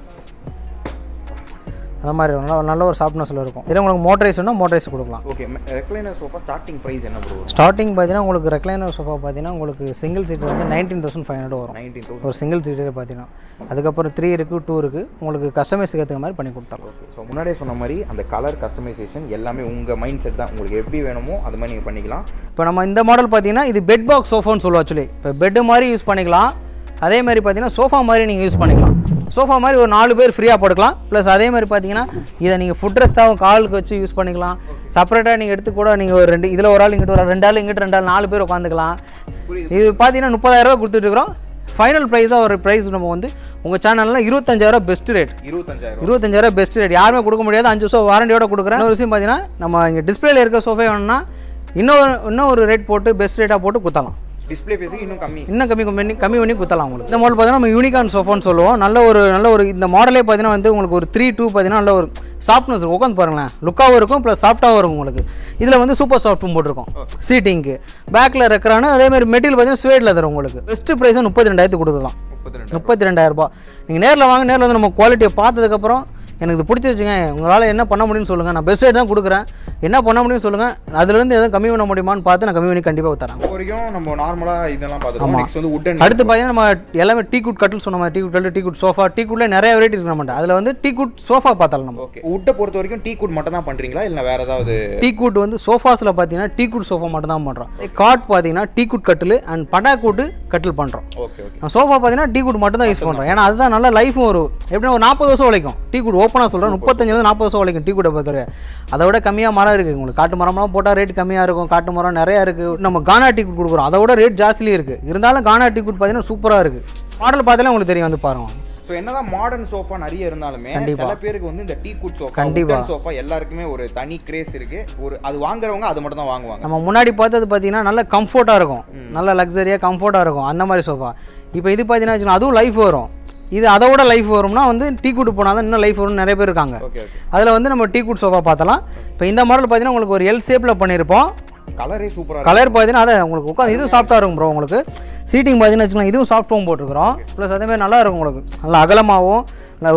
அந்த மாதிரி நல்லா நல்ல ஒரு சாஃப்ட்னஸில் இருக்கும். இதே உங்களுக்கு மோட்டரைஸ் வேணும் மோட்டரைஸ் கொடுக்கலாம். Okay recliner sofa starting price என்ன ப்ரோ ஸ்டார்டிங் பார்த்தீங்கன்னா உங்களுக்கு ரெக்லைனர் சோஃபா பார்த்தீங்கன்னா உங்களுக்கு சிங்கிள் சீட்டர் வந்து நைன்டீன் தௌசண்ட் ஃபைவ் ஹண்ட்ரட் வரும். நைன்டீன் தௌசண்ட் ஒரு சிங்கிள் சீட்டர் பார்த்தீங்கன்னா. அதுக்கப்புறம் த்ரீ இருக்குது டூ இருக்குது உங்களுக்கு கஸ்டமைஸுக்கு ஏற்ற மாதிரி பண்ணி கொடுத்துடலாம். ஓகே ஸோ முன்னாடியே சொன்ன மாதிரி அந்த கலர் கஸ்டமைசேஷன் எல்லாமே உங்கள் மைண்ட் செட் தான். உங்களுக்கு எப்படி வேணுமோ அது மாதிரி நீங்கள் பண்ணிக்கலாம். இப்போ நம்ம இந்த மாடல் பார்த்தீங்கன்னா இது பெட் பாக்ஸ் சோஃபான்னு சொல்லுவோம் ஆக்சுவலி இப்போ பெட்டு மாதிரி யூஸ் பண்ணிக்கலாம். அதே மாதிரி பார்த்தீங்கன்னா சோஃபா மாதிரி நீங்கள் யூஸ் பண்ணிக்கலாம். சோஃபா மாதிரி ஒரு நாலு பேர் ஃப்ரீயாக போட்டுக்கலாம் ப்ளஸ் அதே மாதிரி பார்த்தீங்கன்னா இதை நீங்கள் ஃபுட் ரெஸ்ட்டாகவும் காலுக்கு வச்சு யூஸ் பண்ணிக்கலாம். செப்பரேட்டாக நீங்கள் எடுத்து கூட நீங்கள் ஒரு ரெண்டு இதில் ஒரு ஆள் இங்கிட்டு ஒரு ரெண்டு ஆள் இங்கிட்டு ரெண்டு ஆள் நாலு பேர் உட்காந்துக்கலாம். இது பார்த்தீங்கன்னா முப்பதாயிரரூபா கொடுத்துட்ருக்குறோம் ஃபைனல் ப்ரைஸாக ஒரு ப்ரைஸ் நம்ம வந்து உங்கள் சேனலில் இருபத்தஞ்சாயிரம் பெஸ்ட் ரேட் இருபத்தஞ்சாயிரம். இருபத்தஞ்சாயிரம் பெஸ்ட் ரேட் யாருமே கொடுக்க முடியாது. அஞ்சு வருஷம் வாரண்டியோட கொடுக்குறேன். இன்னொரு விஷயம் பார்த்தீங்கன்னா நம்ம இங்கே டிஸ்பிளேல இருக்க சோஃபா வேணும்னா இன்னொரு இன்னும் ஒரு ரேட் போட்டு பெஸ்ட் ரேட்டாக போட்டு குத்தலாம். டிஸ்ப்ளே பேசி இன்னும் கம்மி. இன்னும் கம்மி பண்ணி கம்மி பண்ணி குத்தலாம் உங்களுக்கு. இந்த மாடல் பார்த்தீங்கன்னா நம்ம யூனிகான் சோஃபான்னு சொல்லுவோம். நல்ல ஒரு நல்ல ஒரு இந்த மாடலே பார்த்தீங்கன்னா வந்து உங்களுக்கு ஒரு த்ரீ டூ பார்த்தீங்கன்னா நல்ல ஒரு சாஃப்ட்னஸ் இருக்கும். உட்காந்து பாருங்களேன். லுக்காகவும் இருக்கும் ப்ளஸ் சாஃப்ட்டாகவும் இருக்கும் உங்களுக்கு. இதில் வந்து சூப்பர் சாஃப்ட்டும் போட்டிருக்கோம். சீட்டிங்க்கு பேக்கில் இருக்கிறான அதே மாதிரி மெட்டீரியல் பார்த்தீங்கன்னா ஸ்வேட் லெதர் உங்களுக்கு. பெஸ்ட் ப்ரைஸ் முப்பத்தி ரெண்டாயிரத்து கொடுக்கலாம் முப்பத்தி ரெண்டு முப்பத்தி ரெண்டாயிரரூபா நீங்கள் நேரில் வாங்க நேரில் வந்து நம்ம குவாலிட்டியை பார்த்ததுக்கப்புறம் எனக்கு இது பிடிச்சிருச்சுங்க. உங்களால் என்ன பண்ண முடியும்னு சொல்லுங்கள் நான் பெஸ்ட் ரேட் தான் கொடுக்குறேன். என்ன பண்ண முடியும்னு சொல்லுங்கள் அதுலேருந்து எதுவும் கம்மி பண்ண முடியுமான்னு பார்த்து நான் கம்மி பண்ணி கண்டிப்பாக தரேன். வரைக்கும் நம்ம நார்மலாக இதெல்லாம் பார்த்துருக்கோம் நெக்ஸ்ட் வந்து உட்டன் அடுத்து பார்த்தீங்கன்னா நம்ம எல்லாமே டீ குட் கட்டில் சொன்ன மாதிரி டீ குட் கட்டில் டீ குட் சோஃபா டீ குட்ல நிறைய வெரைட்டி இருக்கு நம்மகிட்ட. அதில் வந்து டீ குட் சோஃபா பார்த்தலாம் நம்ம. ஓகே உட்டை பொறுத்த வரைக்கும் டீ குட் மட்டும் தான் பண்ணுறீங்களா இல்லை வேற ஏதாவது டீ குட் வந்து சோஃபாஸில் பார்த்தீங்கன்னா டீ குட் சோஃபா மட்டும் தான் பண்ணுறோம் காட் பார்த்தீங்கன்னா டீ குட் கட்டில் அண்ட் படா கூட்டு கட்டில் பண்ணுறோம் ஓகே சோஃபா பார்த்தீங்கன்னா டீ குட் மட்டும் தான் யூஸ் பண்ணுறோம் ஏன்னா அதுதான் நல்ல லைஃபும் ஒரு எப்படின்னா ஒரு நாற்பது வருஷம் உழைக்கும். டீ குட் ஓப்பனாக சொல்கிறேன் முப்பத்தஞ்சிலேருந்து நாற்பது வருஷம் உழைக்கும் டீ குட்டை பொறுத்தவரை அதை விட கம்மியாக மரம் இருக்குது உங்களுக்கு. காட்டு மரம்லாம் போட்டால் ரேட் கம்மியாக இருக்கும். காட்டு மரம் நிறையா இருக்குது நம்ம கானா டீ குட் கொடுக்குறோம். அதை விட ரேட் ஜாஸ்திலேயே இருக்குது இருந்தாலும் கானா டீ குட் பார்த்தீங்கன்னா சூப்பராக இருக்குது மாடல் பார்த்தாலே உங்களுக்கு தெரியும் வந்து பாருங்க. ஸோ என்னதான் மாடர்ன் சோஃபா நிறைய இருந்தாலுமே. சில பேருக்கு வந்து இந்த டீ குட் சோஃபா கண்டிப்பா. சோஃபா எல்லாருக்குமே ஒரு தனி கிரேஸ் இருக்கு. ஒரு அது வாங்குறவங்க அது மட்டும் தான் வாங்குவாங்க. நம்ம முன்னாடி பார்த்தது பார்த்தீங்கன்னா நல்ல கம்ஃபர்ட்டாக இருக்கும். நல்ல லக்ஸரியாக கம்ஃபர்ட்டாக இருக்கும். அந்த மாதிரி சோஃபா இப்போ இது பார்த்தீங்கன்னா அதுவும் லைஃப் வரும். இது அதை விட லைஃப் வரும்னா வந்து டீ கூட்டு போனால் தான் இன்னும் லைஃப் வரும்னு நிறைய பேர் இருக்காங்க. அதில் வந்து நம்ம டீ கூட் சோஃபா பார்த்தலாம் இப்போ இந்த மாடல் பார்த்தீங்கன்னா உங்களுக்கு ஒரு எல் ஷேப்பில் பண்ணியிருப்போம். கலரே சூப்பரா கலர் பார்த்தீங்கன்னா அதை உங்களுக்கு உட்காந்து இதுவும் சாஃப்ட்டாக இருக்கும் ப்ரோ உங்களுக்கு. சீட்டிங் பார்த்தீங்கன்னா வச்சுக்கோங்க இதுவும் சாஃப்ட் ஃபோம் போட்டிருக்கிறோம் ப்ளஸ் அதேமாதிரி நல்லா இருக்கும் உங்களுக்கு. நல்லா அகலமாகவும்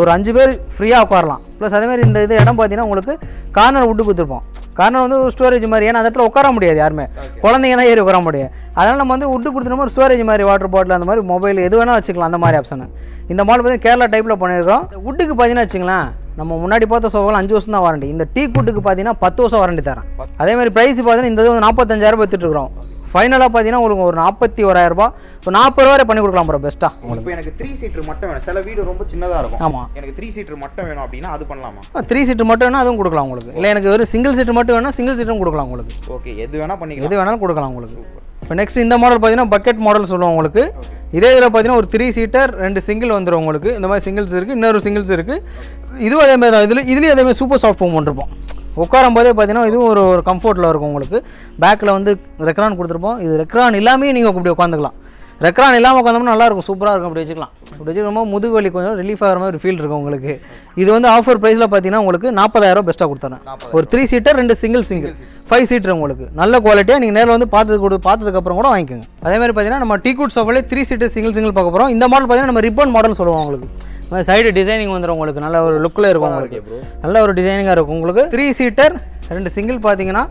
ஒரு அஞ்சு பேர் ஃப்ரீயாக உட்காரலாம். ப்ளஸ் அதேமாதிரி இந்த இது இடம் பார்த்தீங்கன்னா உங்களுக்கு கார்னர் விட்டு கொடுத்துருப்போம். கார்னர் வந்து ஒரு ஸ்டோரேஜ் மாதிரி ஏன்னா அந்த இடத்துல உட்கார முடியாது யாருமே. குழந்தைங்க தான் ஏறி உட்கார முடியும். அதனால் நம்ம வந்து விட்டு கொடுத்துட்டோம் ஒரு ஸ்டோரேஜ் மாதிரி வாட்டர் பாட்டில் அந்த மாதிரி மொபைல் எது வேணால் வச்சுக்கலாம் அந்த மாதிரி ஆப்ஷன் இந்த மாடல் பார்த்தீங்கன்னா கேரளா டைப்பில் பண்ணியிருக்கோம் வுட்டுக்கு பார்த்தீங்கன்னா வச்சுங்களேன் நம்ம முன்னாடி பார்த்த சோஃபாவில் அஞ்சு வருஷம் தான் வாரண்டி இந்த டீ குட்டுக்கு பார்த்தீங்கன்னா பத்து வருஷம் வாரண்டி தரேன் அதே மாதிரி ப்ரைஸ் பார்த்தீங்கன்னா இந்த இது வந்து நாற்பத்தஞ்சாயிரம் வித்துட்டு இருக்கிறோம். ஃபைனலாக பார்த்தீங்கன்னா உங்களுக்கு ஒரு நாற்பத்தி ஓராயிரம் ரூபாய். ஒரு நாற்பது ரூபா பண்ணி கொடுக்கலாம் ப்ரோ பெஸ்ட்டாக இப்போ எனக்கு த்ரீ சீட்டர் மட்டும் வேணும். சில வீடு ரொம்ப சின்னதா இருக்கும். ஆமாம் எனக்கு த்ரீ சீட்டர் மட்டும் வேணும் அப்படின்னா அது பண்ணலாமா? த்ரீ சீட்டு மட்டும் வேணால் அதுவும் கொடுக்கலாம் உங்களுக்கு. இல்லை எனக்கு ஒரு சிங்கிள் சீட்டு மட்டும் வேணால் சிங்கிள் சீட்டும் கொடுக்கலாம் உங்களுக்கு. ஓகே எது வேணா பண்ணிக்கலாம். எது வேணாலும் கொடுக்கலாம் உங்களுக்கு. இப்போ நெக்ஸ்ட் இந்த மாடல் பார்த்தீங்கன்னா பக்கெட் மாடல் சொல்லுவோம் உங்களுக்கு. இதே இதில் பார்த்தீங்கன்னா ஒரு த்ரீ சீட்டர் ரெண்டு சிங்கிள் வந்துடும் உங்களுக்கு. இந்த மாதிரி சிங்கிள்ஸ் இருக்குது இன்னொரு சிங்கிள்ஸ் இருக்குது இதுவும் அதே மாதிரி தான். இதில் இதுலேயும் அதே மாதிரி சூப்பர் சாஃப்ட் ஃபோம் பண்ணிருப்போம் உட்காரும் போதே பார்த்தீங்கன்னா இதுவும் ஒரு ஒரு கம்ஃபர்ட்டில் இருக்கும் உங்களுக்கு. பேக்கில் வந்து ரெக்ரான் கொடுத்துருப்போம். இது ரெக்ரான் இல்லாமே நீங்கள் இப்படி உட்காந்துக்கலாம். ரெக்ரான் இல்லாமல் உட்காந்தோம்னா நல்லா இருக்கும் சூப்பராக இருக்கும். அப்படி வச்சுக்கலாம். அப்படி வச்சுக்கணும் முதுகு வலி கொஞ்சம் ரிலீஃப் ஆகிற மாதிரி ஒரு ஃபீல் இருக்கும் உங்களுக்கு. இது வந்து ஆஃபர் ப்ரைஸில் பார்த்தீங்கன்னா உங்களுக்கு நாற்பதாயிரம் பெஸ்ட்டாக கொடுத்துறேன். ஒரு த்ரீ சீட்டர் ரெண்டு சிங்கிள் சிங்கிள் ஃபைவ் சீட்டர் உங்களுக்கு. நல்ல குவாலிட்டியாக நீங்கள் நேரில் வந்து பார்த்தது கொடு பார்த்ததுக்கப்புறம் கூட வாங்கிக்கோங்க. அதே மாதிரி பார்த்தீங்கன்னா நம்ம டீ குட் சோஃபாலே த்ரீ சீட்டர் சிங்கிள் சிங்கிள் பார்க்க போகிறோம் இந்த மாடல் பார்த்தீங்கன்னா நம்ம ரிப்பன் மாடல் சொல்லுவோம் உங்களுக்கு. சைடு டிசைனிங் வந்துடும் உங்களுக்கு. நல்ல ஒரு லுக்கில் இருக்கும் உங்களுக்கு. நல்ல ஒரு டிசைனிங்காக இருக்கும் உங்களுக்கு. த்ரீ சீட்டர் ரெண்டு சிங்கிள் பார்த்தீங்கன்னா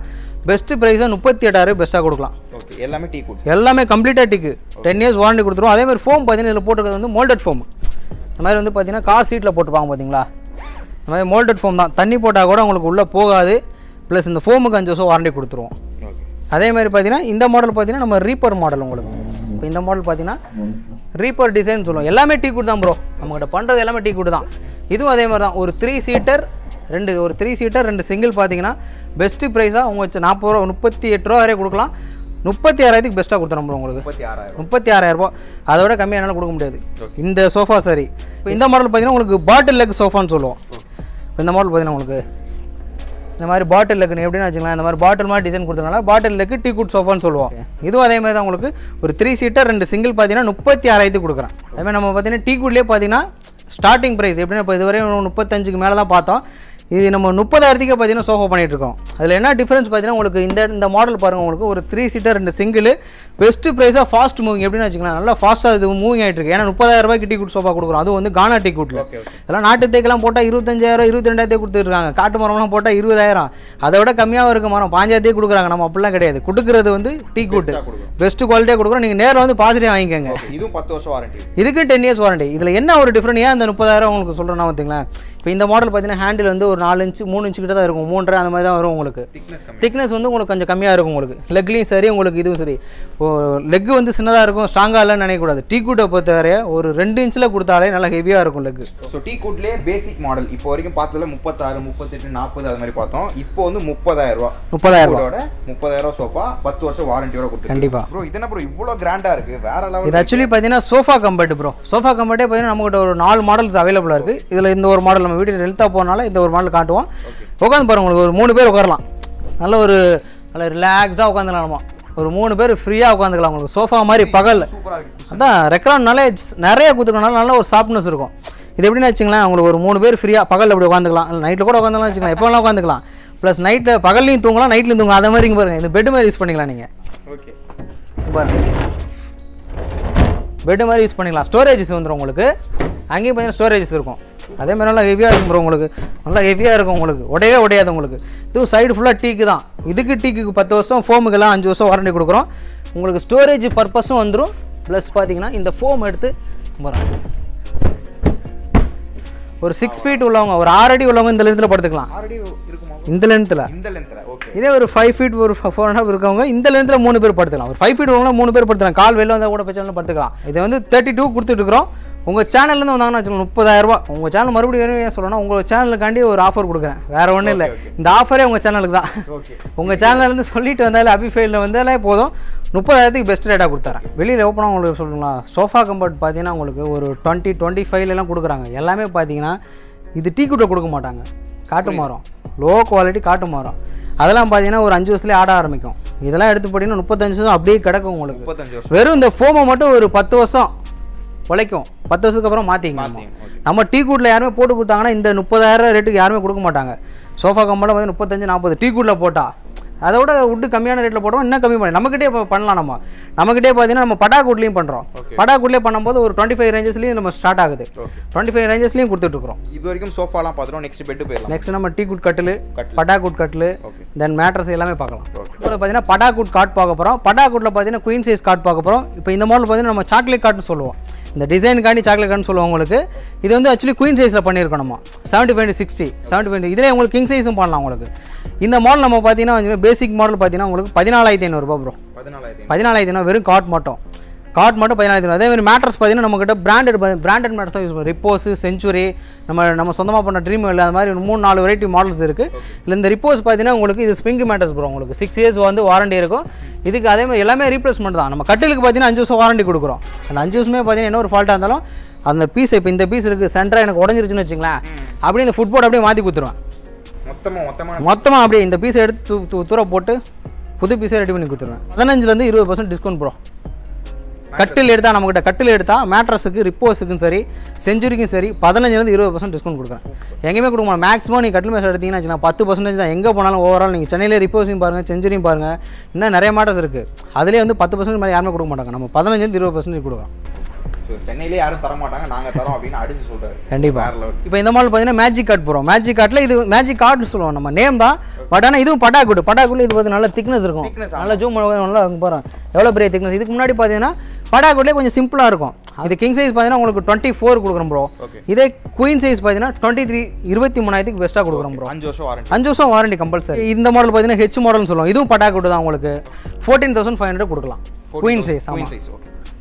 பெஸ்ட்டு ப்ரைஸாக முப்பத்தி எட்டாயிரம் பெஸ்ட்டாக கொடுக்கலாம். ஓகே எல்லாமே டீ எல்லாமே கம்ப்ளீட்டாக டிக்கு டென் இயர்ஸ் வாரண்டி கொடுத்துருவோம். அதே மாதிரி ஃபோம் பார்த்தீங்கன்னா இதில் போட்டுக்கிறது வந்து மோல்டட் ஃபோம் இந்த மாதிரி வந்து பார்த்தீங்கன்னா கார் சீட்டில் போட்டுப்பாங்க பார்த்தீங்களா இந்த மாதிரி மோல்டட் ஃபோம் தான். தண்ணி போட்டால் கூட உங்களுக்கு உள்ளே போகாது. ப்ளஸ் இந்த ஃபோமுக்கு அஞ்சு வருஷம் வாரண்டி கொடுத்துருவோம். அதே மாதிரி பார்த்தீங்கன்னா இந்த மாடல் பார்த்தீங்கன்னா நம்ம ரீப்பர் மாடல் உங்களுக்கு. இப்போ இந்த மாடல் பார்த்தீங்கன்னா ரீப்பர் டிசைன் சொல்லுவோம். எல்லாமே டீ குட் தான் ப்ரோ நம்மகிட்ட பண்ணுறது எல்லாமே டீ குட் தான். இதுவும் அதே மாதிரி தான் ஒரு த்ரீ சீட்டர் ரெண்டு ஒரு த்ரீ சீட்டர் ரெண்டு சிங்கிள் பார்த்தீங்கன்னா பெஸ்ட்டு ப்ரைஸாக உங்கள் வச்சு நாற்பது ரூபா முப்பத்தி எட்டு ரூபா வரை கொடுக்கலாம். முப்பத்தி ஆறாயிரத்துக்கு பெஸ்ட்டாக கொடுத்துறோம் bro உங்களுக்கு. முப்பத்தி ஆறாயிரம். முப்பத்தி ஆறாயிரம் ரூபாய் அதை விட கம்மியாக என்னால் கொடுக்க முடியாது. இந்த சோஃபா சரி இப்போ இந்த மாடல் பார்த்தீங்கன்னா உங்களுக்கு பாட்டில் லெக் சோஃபான்னு சொல்லுவோம். இந்த மாடல் பார்த்தீங்கன்னா உங்களுக்கு இந்த மாதிரி பாட்டில் லெக்குன்னு எப்படின்னு வச்சுக்கலாம் இந்த மாதிரி பாட்டில் மாதிரி டிசைன் கொடுத்தனால பாட்டில் லெக்கு டீ குட் சோஃபான்னு சொல்லுவோம். இதுவும் அதே மாதிரி தான் உங்களுக்கு ஒரு த்ரீ சீட்டர் ரெண்டு சிங்கிள் பார்த்தீங்கன்னா முப்பத்தி ஆறாயிரத்துக்கு கொடுக்குறேன். அதே மாதிரி நம்ம பார்த்தீங்கன்னா டீ குட்லேயே பார்த்தீங்கன்னா ஸ்டார்டிங் ப்ரைஸ் எப்படின்னா இப்போ இதுவரை முப்பத்தஞ்சுக்கு மேலே தான் பார்த்தோம். இது நம்ம முப்பதாயிரத்துக்கே பார்த்தீங்கன்னா சோஃபா பண்ணிட்டு இருக்கோம் அதில் என்ன டிஃப்ரென்ஸ் பார்த்தீங்கன்னா உங்களுக்கு இந்த இந்த மாடல் பாருங்கள் உங்களுக்கு ஒரு த்ரீ சீட்டர் ரெண்டு சிங்கிள் பெஸ்ட்டு ப்ரைஸாக ஃபாஸ்ட் மூவிங் எப்படின்னு வச்சுக்கலாம் நல்லா ஃபாஸ்ட்டாக இது மூவிங் ஆகிட்டு இருக்கு. ஏன்னா முப்பதாயிரம் ரூபாய்க்கு டீ குட் சோஃபா கொடுக்குறோம். அது வந்து கானா டீ குட்டில் இதெல்லாம் நாட்டு தேக்கெல்லாம் போட்டால் இருபத்தஞ்சாயிரம் இருபத்தி ரெண்டாயிரத்தே கொடுத்துருக்காங்க. காட்டு மரம்லாம் போட்டால் இருபதாயிரம். அதை விட கம்மியாக இருக்க மரம். பாஞ்சாயிரத்தே கொடுக்குறாங்க. நம்ம அப்படிலாம் கிடையாது. கொடுக்குறது வந்து டீ குட் பெஸ்ட் குவாலிட்டியாக கொடுக்குறோம். நீங்கள் நேரில் வந்து பார்த்துட்டே வாங்கிக்கோங்க. இதுவும் பத்து வருஷம் வாரண்டி இதுக்கு டென் இயர்ஸ் வாரண்டி இதில் என்ன ஒரு டிஃப்ரெண்ட் ஏன் அந்த முப்பதாயிரம் உங்களுக்கு சொல்கிறேன்னா பார்த்தீங்களா இப்போ இந்த மாடல் பார்த்தீங்கன்னா ஹேண்டில் வந்து ஒரு நாலு இன்ச்சு மூணு இன்ச்சு கிட்ட தான் இருக்கும். மூன்றரை அந்த மாதிரி தான் வரும் உங்களுக்கு. திக்னஸ் வந்து உங்களுக்கு கொஞ்சம் கம்மியாக இருக்கும் உங்களுக்கு. லெக்லேயும் சரி உங்களுக்கு இதுவும் சரி. இப்போ லெக் வந்து சின்னதாக இருக்கும் ஸ்ட்ராங்காக இல்லைன்னு நினைக்கக்கூடாது. டீ கூட்டை பொறுத்தவரை ஒரு ரெண்டு இன்ச்சில் கொடுத்தாலே நல்லா ஹெவியாக இருக்கும் லெக் ஸோ டீ குட்லேயே பேசிக் மாடல் இப்போ வரைக்கும் பார்த்ததுல முப்பத்தாறு முப்பத்தெட்டு நாற்பது அது மாதிரி பார்த்தோம். இப்போ வந்து முப்பதாயிரம் ரூபா. முப்பதாயிரம் ரூபா. இதோட முப்பதாயிரம் சோஃபா பத்து வருஷம் வாரண்டியோட கொடுத்து கண்டிப்பா. ப்ரோ இது என்ன ப்ரோ இவ்வளோ கிராண்டா இருக்கு. வேற லெவல் இது ஆக்சுவலி பார்த்தீங்கன்னா சோஃபா கம்பெர்ட் ப்ரோ சோஃபா கம்பெர்ட்டே பார்த்தீங்கன்னா நம்மகிட்ட ஒரு நாலு மாடல்ஸ் அவைலபிளாக இருக்குது இதில் இந்த ஒரு மாடல் நம்ம வீட்டில் ஹெல்த்தாக போனால இந்த ஒரு மாடல் காட்டுவோம். உட்காந்து பாருங்க உங்களுக்கு ஒரு மூணு பேர் உட்காரலாம். நல்ல ஒரு நல்ல ரிலாக்ஸ்டாக உட்காந்துக்கலாம் நம்ம ஒரு மூணு பேர் ஃப்ரீயாக உட்காந்துக்கலாம் உங்களுக்கு. சோஃபா மாதிரி பகல் அதான் ரெக்ரான்னாலே நிறைய கொடுத்துருக்கனால நல்ல ஒரு சாஃப்ட்னஸ் இருக்கும். இது எப்படின்னு வச்சுங்களேன் உங்களுக்கு ஒரு மூணு பேர் ஃப்ரீயாக பகல் அப்படி உட்காந்துக்கலாம். இல்லை நைட்டில் கூட உட்காந்துக்கலாம் வச்சுக்கலாம் எப்போ வேணாலும் உட்காந்துக்கலாம் ப்ளஸ் நைட்டில் பகல்லையும் தூங்கலாம் நைட்லையும் தூங்கலாம். அதை மாதிரி இங்கே பாருங்க இந்த பெட் மாதிரி யூஸ் பண்ணிக்கலாம் நீங்கள் ஓகே பாருங்க. பெட் மாதிரி யூஸ் பண்ணிக்கலாம். ஸ்டோரேஜஸ் வந்துடும் உங்களுக்கு. அங்கேயும் பார்த்தீங்கன்னா ஸ்டோரேஜஸ் இருக்கும். அதே மாதிரி நல்லா ஹெவியாக இருக்கும் bro உங்களுக்கு. நல்லா ஹெவியாக இருக்கும் உங்களுக்கு. உடையவே உடையாது உங்களுக்கு. இதுவும் சைடு ஃபுல்லாக டீக்கு தான். இதுக்கு டீக்கு பத்து வருஷம் ஃபோமுக்கெல்லாம் அஞ்சு வருஷம் வாரண்டி கொடுக்குறோம். உங்களுக்கு ஸ்டோரேஜ் பர்பஸும் வந்துடும் ப்ளஸ் பார்த்தீங்கன்னா இந்த ஃபோம் எடுத்து பாருங்க ஒரு சிக்ஸ் ஃபீட் உள்ளவங்க ஒரு ஆறு அடி உள்ளவங்க இந்த லென்த்தில் படுத்துக்கலாம். இந்த லென்த்தில் இதே ஒரு ஃபைவ் ஃபீட் ஒரு ஃபோர் அண்ட் ஹாஃப் இருக்கவங்க இந்த லென்த்தில் மூணு பேர் படுத்துக்கலாம். ஒரு ஃபைவ் ஃபீட் உள்ளவங்க மூணு பேர் படுத்துக்கலாம். கால் வெளில வந்தால் கூட பிரச்சனை படுத்துக்கலாம். இது வந்து தேர்ட்டி டூ கொடுத்துட்டு இருக்கிறோம். உங்கள் சேனல்லேருந்து வந்தாங்கன்னு வச்சுக்கோங்க முப்பதாயிரரூபா உங்கள் சேனல் மறுபடியும் ஏன் சொல்லணும்னா உங்கள் சேனலுக்காண்டி ஒரு ஆஃபர் கொடுக்குறேன். வேறு ஒன்றும் இல்லை. இந்த ஆஃபரே உங்கள் சேனலுக்கு தான். உங்கள் சேனல்லேருந்து சொல்லிட்டு வந்தாலே அபிஃபைலில் வந்தாலே போதும். முப்பதாயிரத்துக்கு பெஸ்ட் ரேட்டாக கொடுத்தாரேன் வெளியில் ஓப்பனாக உங்களுக்கு சொல்லுங்களா சோஃபா கம்பர்ட் பார்த்தீங்கன்னா உங்களுக்கு ஒரு டுவெண்ட்டி டுவெண்ட்டி ஃபைவ்லாம் கொடுக்குறாங்க. எல்லாமே பார்த்தீங்கன்னா இது டீ குட்டை கொடுக்க மாட்டாங்க. காட்டு மரம். லோ குவாலிட்டி காட்டு மரம். அதெல்லாம் பார்த்தீங்கன்னா ஒரு அஞ்சு வருஷத்துலேயே ஆட ஆரம்பிக்கும். இதெல்லாம் எடுத்து போட்டிங்கன்னா முப்பத்தஞ்சு வருஷம் அப்படியே கிடக்கும் உங்களுக்கு. வெறும் இந்த ஃபோமை மட்டும் ஒரு பத்து வருஷம். உழைக்கும் பத்து வருஷத்துக்கு அப்புறம் மாற்றிங்க. நம்ம. டீ கூட்டில் யாருமே போட்டு கொடுத்தாங்கன்னா இந்த முப்பதாயிரம் ரேட்டுக்கு யாருமே கொடுக்க மாட்டாங்க. சோஃபா கம்பெல்லாம் வந்து முப்பத்தஞ்சு நாற்பது டீ கூட்டில் போட்டா. அதோட விட்டு கம்மியான ரேட்டில் போட்டோம் இன்னும் கம்மி பண்ணி நம்மக்கிட்டே இப்போ பண்ணலாம் நம்ம. நம்மக்கிட்டே பார்த்தீங்கன்னா நம்ம படா கூட்லேயும் பண்ணுறோம் Okay. படா கூட்லேயே பண்ணும்போது ஒரு டுவெண்ட்டி ஃபைவ் ரேஞ்சஸ்லேயும் நம்ம ஸ்டார்ட் ஆகுது. டுவெண்ட்டி ஃபைவ் ரேஞ்சஸ்லேயும் கொடுத்துட்ருக்குறோம் இது வரைக்கும் சோஃபாலாம் பார்த்துட்டோம். நெக்ஸ்ட் பெட்டு போயிடலாம். நெக்ஸ்ட் நம்ம டீ குட் கட்டில் கட்டிலு. படா குட் கட்டில் தென் மேட்ரஸ் எல்லாமே பார்க்கலாம். இப்போ பார்த்தீங்கன்னா படா குட் பார்க்க போகிறோம் படா குட்டில் பார்த்தீங்கன்னா குயின் சைஸ் காட் பார்க்க போகிறோம் இப்போ இந்த மாடல் பார்த்தீங்கன்னா நம்ம சாக்லேட் காட்னு சொல்லுவோம். இந்த டிசைனுக்காண்டி சாக்லேட் கார்ட்னு சொல்லுவோம் உங்களுக்கு. இது வந்து ஆக்சுவலி குயின் சைஸில் பண்ணியிருக்கோம் நம்ம. Seventy five sixty seventy five இதில் உங்களுக்கு கிங் சைஸும் பண்ணலாம் உங்களுக்கு. இந்த மாடல் நம்ம பார்த்தீங்கன்னா பேசிக் மாடல் பார்த்தீங்கன்னா உங்களுக்கு பதினாலாயிரத்தி ஐநூறுரூபா ப்ரோ பதினாலாயிரத்தி பதினாலாயிரத்தி ஐநூறு வெறும் காட் மட்டும். காட் மட்டும் பதினாலாயிரத்தி அதே மாதிரி மேட்ரஸ் பார்த்தீங்கன்னா நம்மக்கிட்ட பிராண்டட் பிராண்டட் மேட்ரஸ் தான் யூஸ் பண்ணுவோம் ரிப்போஸ் செஞ்சுரி நம்ம நம்ம சொந்தமாக பண்ண ட்ரீம் இல்லை அது மாதிரி ஒரு மூணு நாலு வெரைட்டி மாடல்ஸ் இருக்குது இல்லை இந்த ரிப்போஸ் பார்த்தீங்கன்னா உங்களுக்கு இது ஸ்ப்ரிங் மேட்ரஸ் ப்ரோ உங்களுக்கு. சிக்ஸ் இயர்ஸ் வந்து வாரண்டி இருக்கும். இதுக்கு அதே மாதிரி எல்லாமே ரீப்ளேஸ்மெண்ட் தான். நம்ம கட்டிலுக்கு பார்த்தீங்கன்னா அஞ்சு வருஷம் வாரண்டி கொடுக்குறோம். அந்த அஞ்சு வருஷமே பார்த்தீங்கன்னா என்ன ஒரு ஃபால்ட்டாக இருந்தாலும் அந்த பீஸ் இப்போ இந்த பீஸ் இருக்குது சென்டராக எனக்கு உடஞ்சிருச்சுன்னு வச்சுங்களேன். அப்படியே இந்த ஃபுட்போர்ட் அப்படியே மாற்றி கொடுத்துருவேன் மொத்தமாக மொத்தமாக மொத்தமாக அப்படியே இந்த பீஸை எடுத்து தூர போட்டு புது பீஸை ரெடி பண்ணி கொடுத்துருவேன் பதினஞ்சுலேருந்து இருபது பர்சன்ட் டிஸ்கவுண்ட் ப்ரோ கட்டில் எடுத்தால் நம்மக்கிட்ட கட்டில் எடுத்தால் மேட்ரஸுக்கு ரிப்போஸுக்கும் சரி செஞ்சுரிக்கும் சரி பதினஞ்சுலேருந்து இருபது பர்சன்ட் டிஸ்கவுண்ட் கொடுக்குறேன். எங்கேயுமே கொடுக்க மேக்ஸிமம் நீங்கள் கட்டில் மேட்ச் எடுத்தீங்கன்னா பத்து பர்சன்டேஜ் தான். எங்கே போனாலும் ஓவரால் நீங்கள் சென்னையிலே ரிப்போஸையும் பாருங்கள் செஞ்சுரியும் பாருங்கள் இன்னும் நிறைய மேட்டர்ஸ் இருக்குது அதுலேயே வந்து பத்து பர்சன்ட் மேலே யாருமே கொடுக்க மாட்டாங்க. நம்ம பதினஞ்சுலேருந்து இருபது பர்சன்ட் கொடுக்குறோம் சென்னையிலே யாரும் தர மாட்டாங்க நாங்கள் தரோம் அப்படின்னு அடிச்சு சொல்கிறாரு கண்டிப்பா. இப்போ இந்த மாடல் பார்த்தீங்கன்னா மேஜிக் கார்டு போகிறோம் மேஜிக் கார்டில் இது மேஜிக் கார்டு சொல்லுவோம் நம்ம. நேம் தான். பட் ஆனால் இதுவும் பட்டாக்குடு பட்டாக்குள்ள இது பார்த்து நல்ல திக்னஸ் இருக்கும். நல்ல ஜூம் நல்லா அங்கே போகிறோம் எவ்வளோ பெரிய திக்னஸ் இதுக்கு முன்னாடி பார்த்தீங்கன்னா பட்டாக்குட்லேயே கொஞ்சம் சிம்பிளாக இருக்கும். இது கிங் சைஸ் பார்த்தீங்கன்னா உங்களுக்கு டுவெண்ட்டி ஃபோர் கொடுக்குறோம் ப்ரோ. இதே குயின் சைஸ் பார்த்தீங்கன்னா டுவெண்ட்டி த்ரீ இருபத்தி மூணாயிரத்துக்கு பெஸ்ட்டாக கொடுக்குறோம் ப்ரோ அஞ்சு வருஷம் வாரண்டி அஞ்சு வருஷம் வாரண்டி கம்பல்சரி இந்த மாடல் பார்த்தீங்கன்னா ஹெச் மாடல்னு சொல்லுவோம் இதுவும் பட்டாக்குட்டு தான் உங்களுக்கு. ஃபோர்டீன் தௌசண்ட் ஃபைவ் ஹண்ட்ரட் கொடுக்கலாம். குயின் சைஸ் ஆமாம்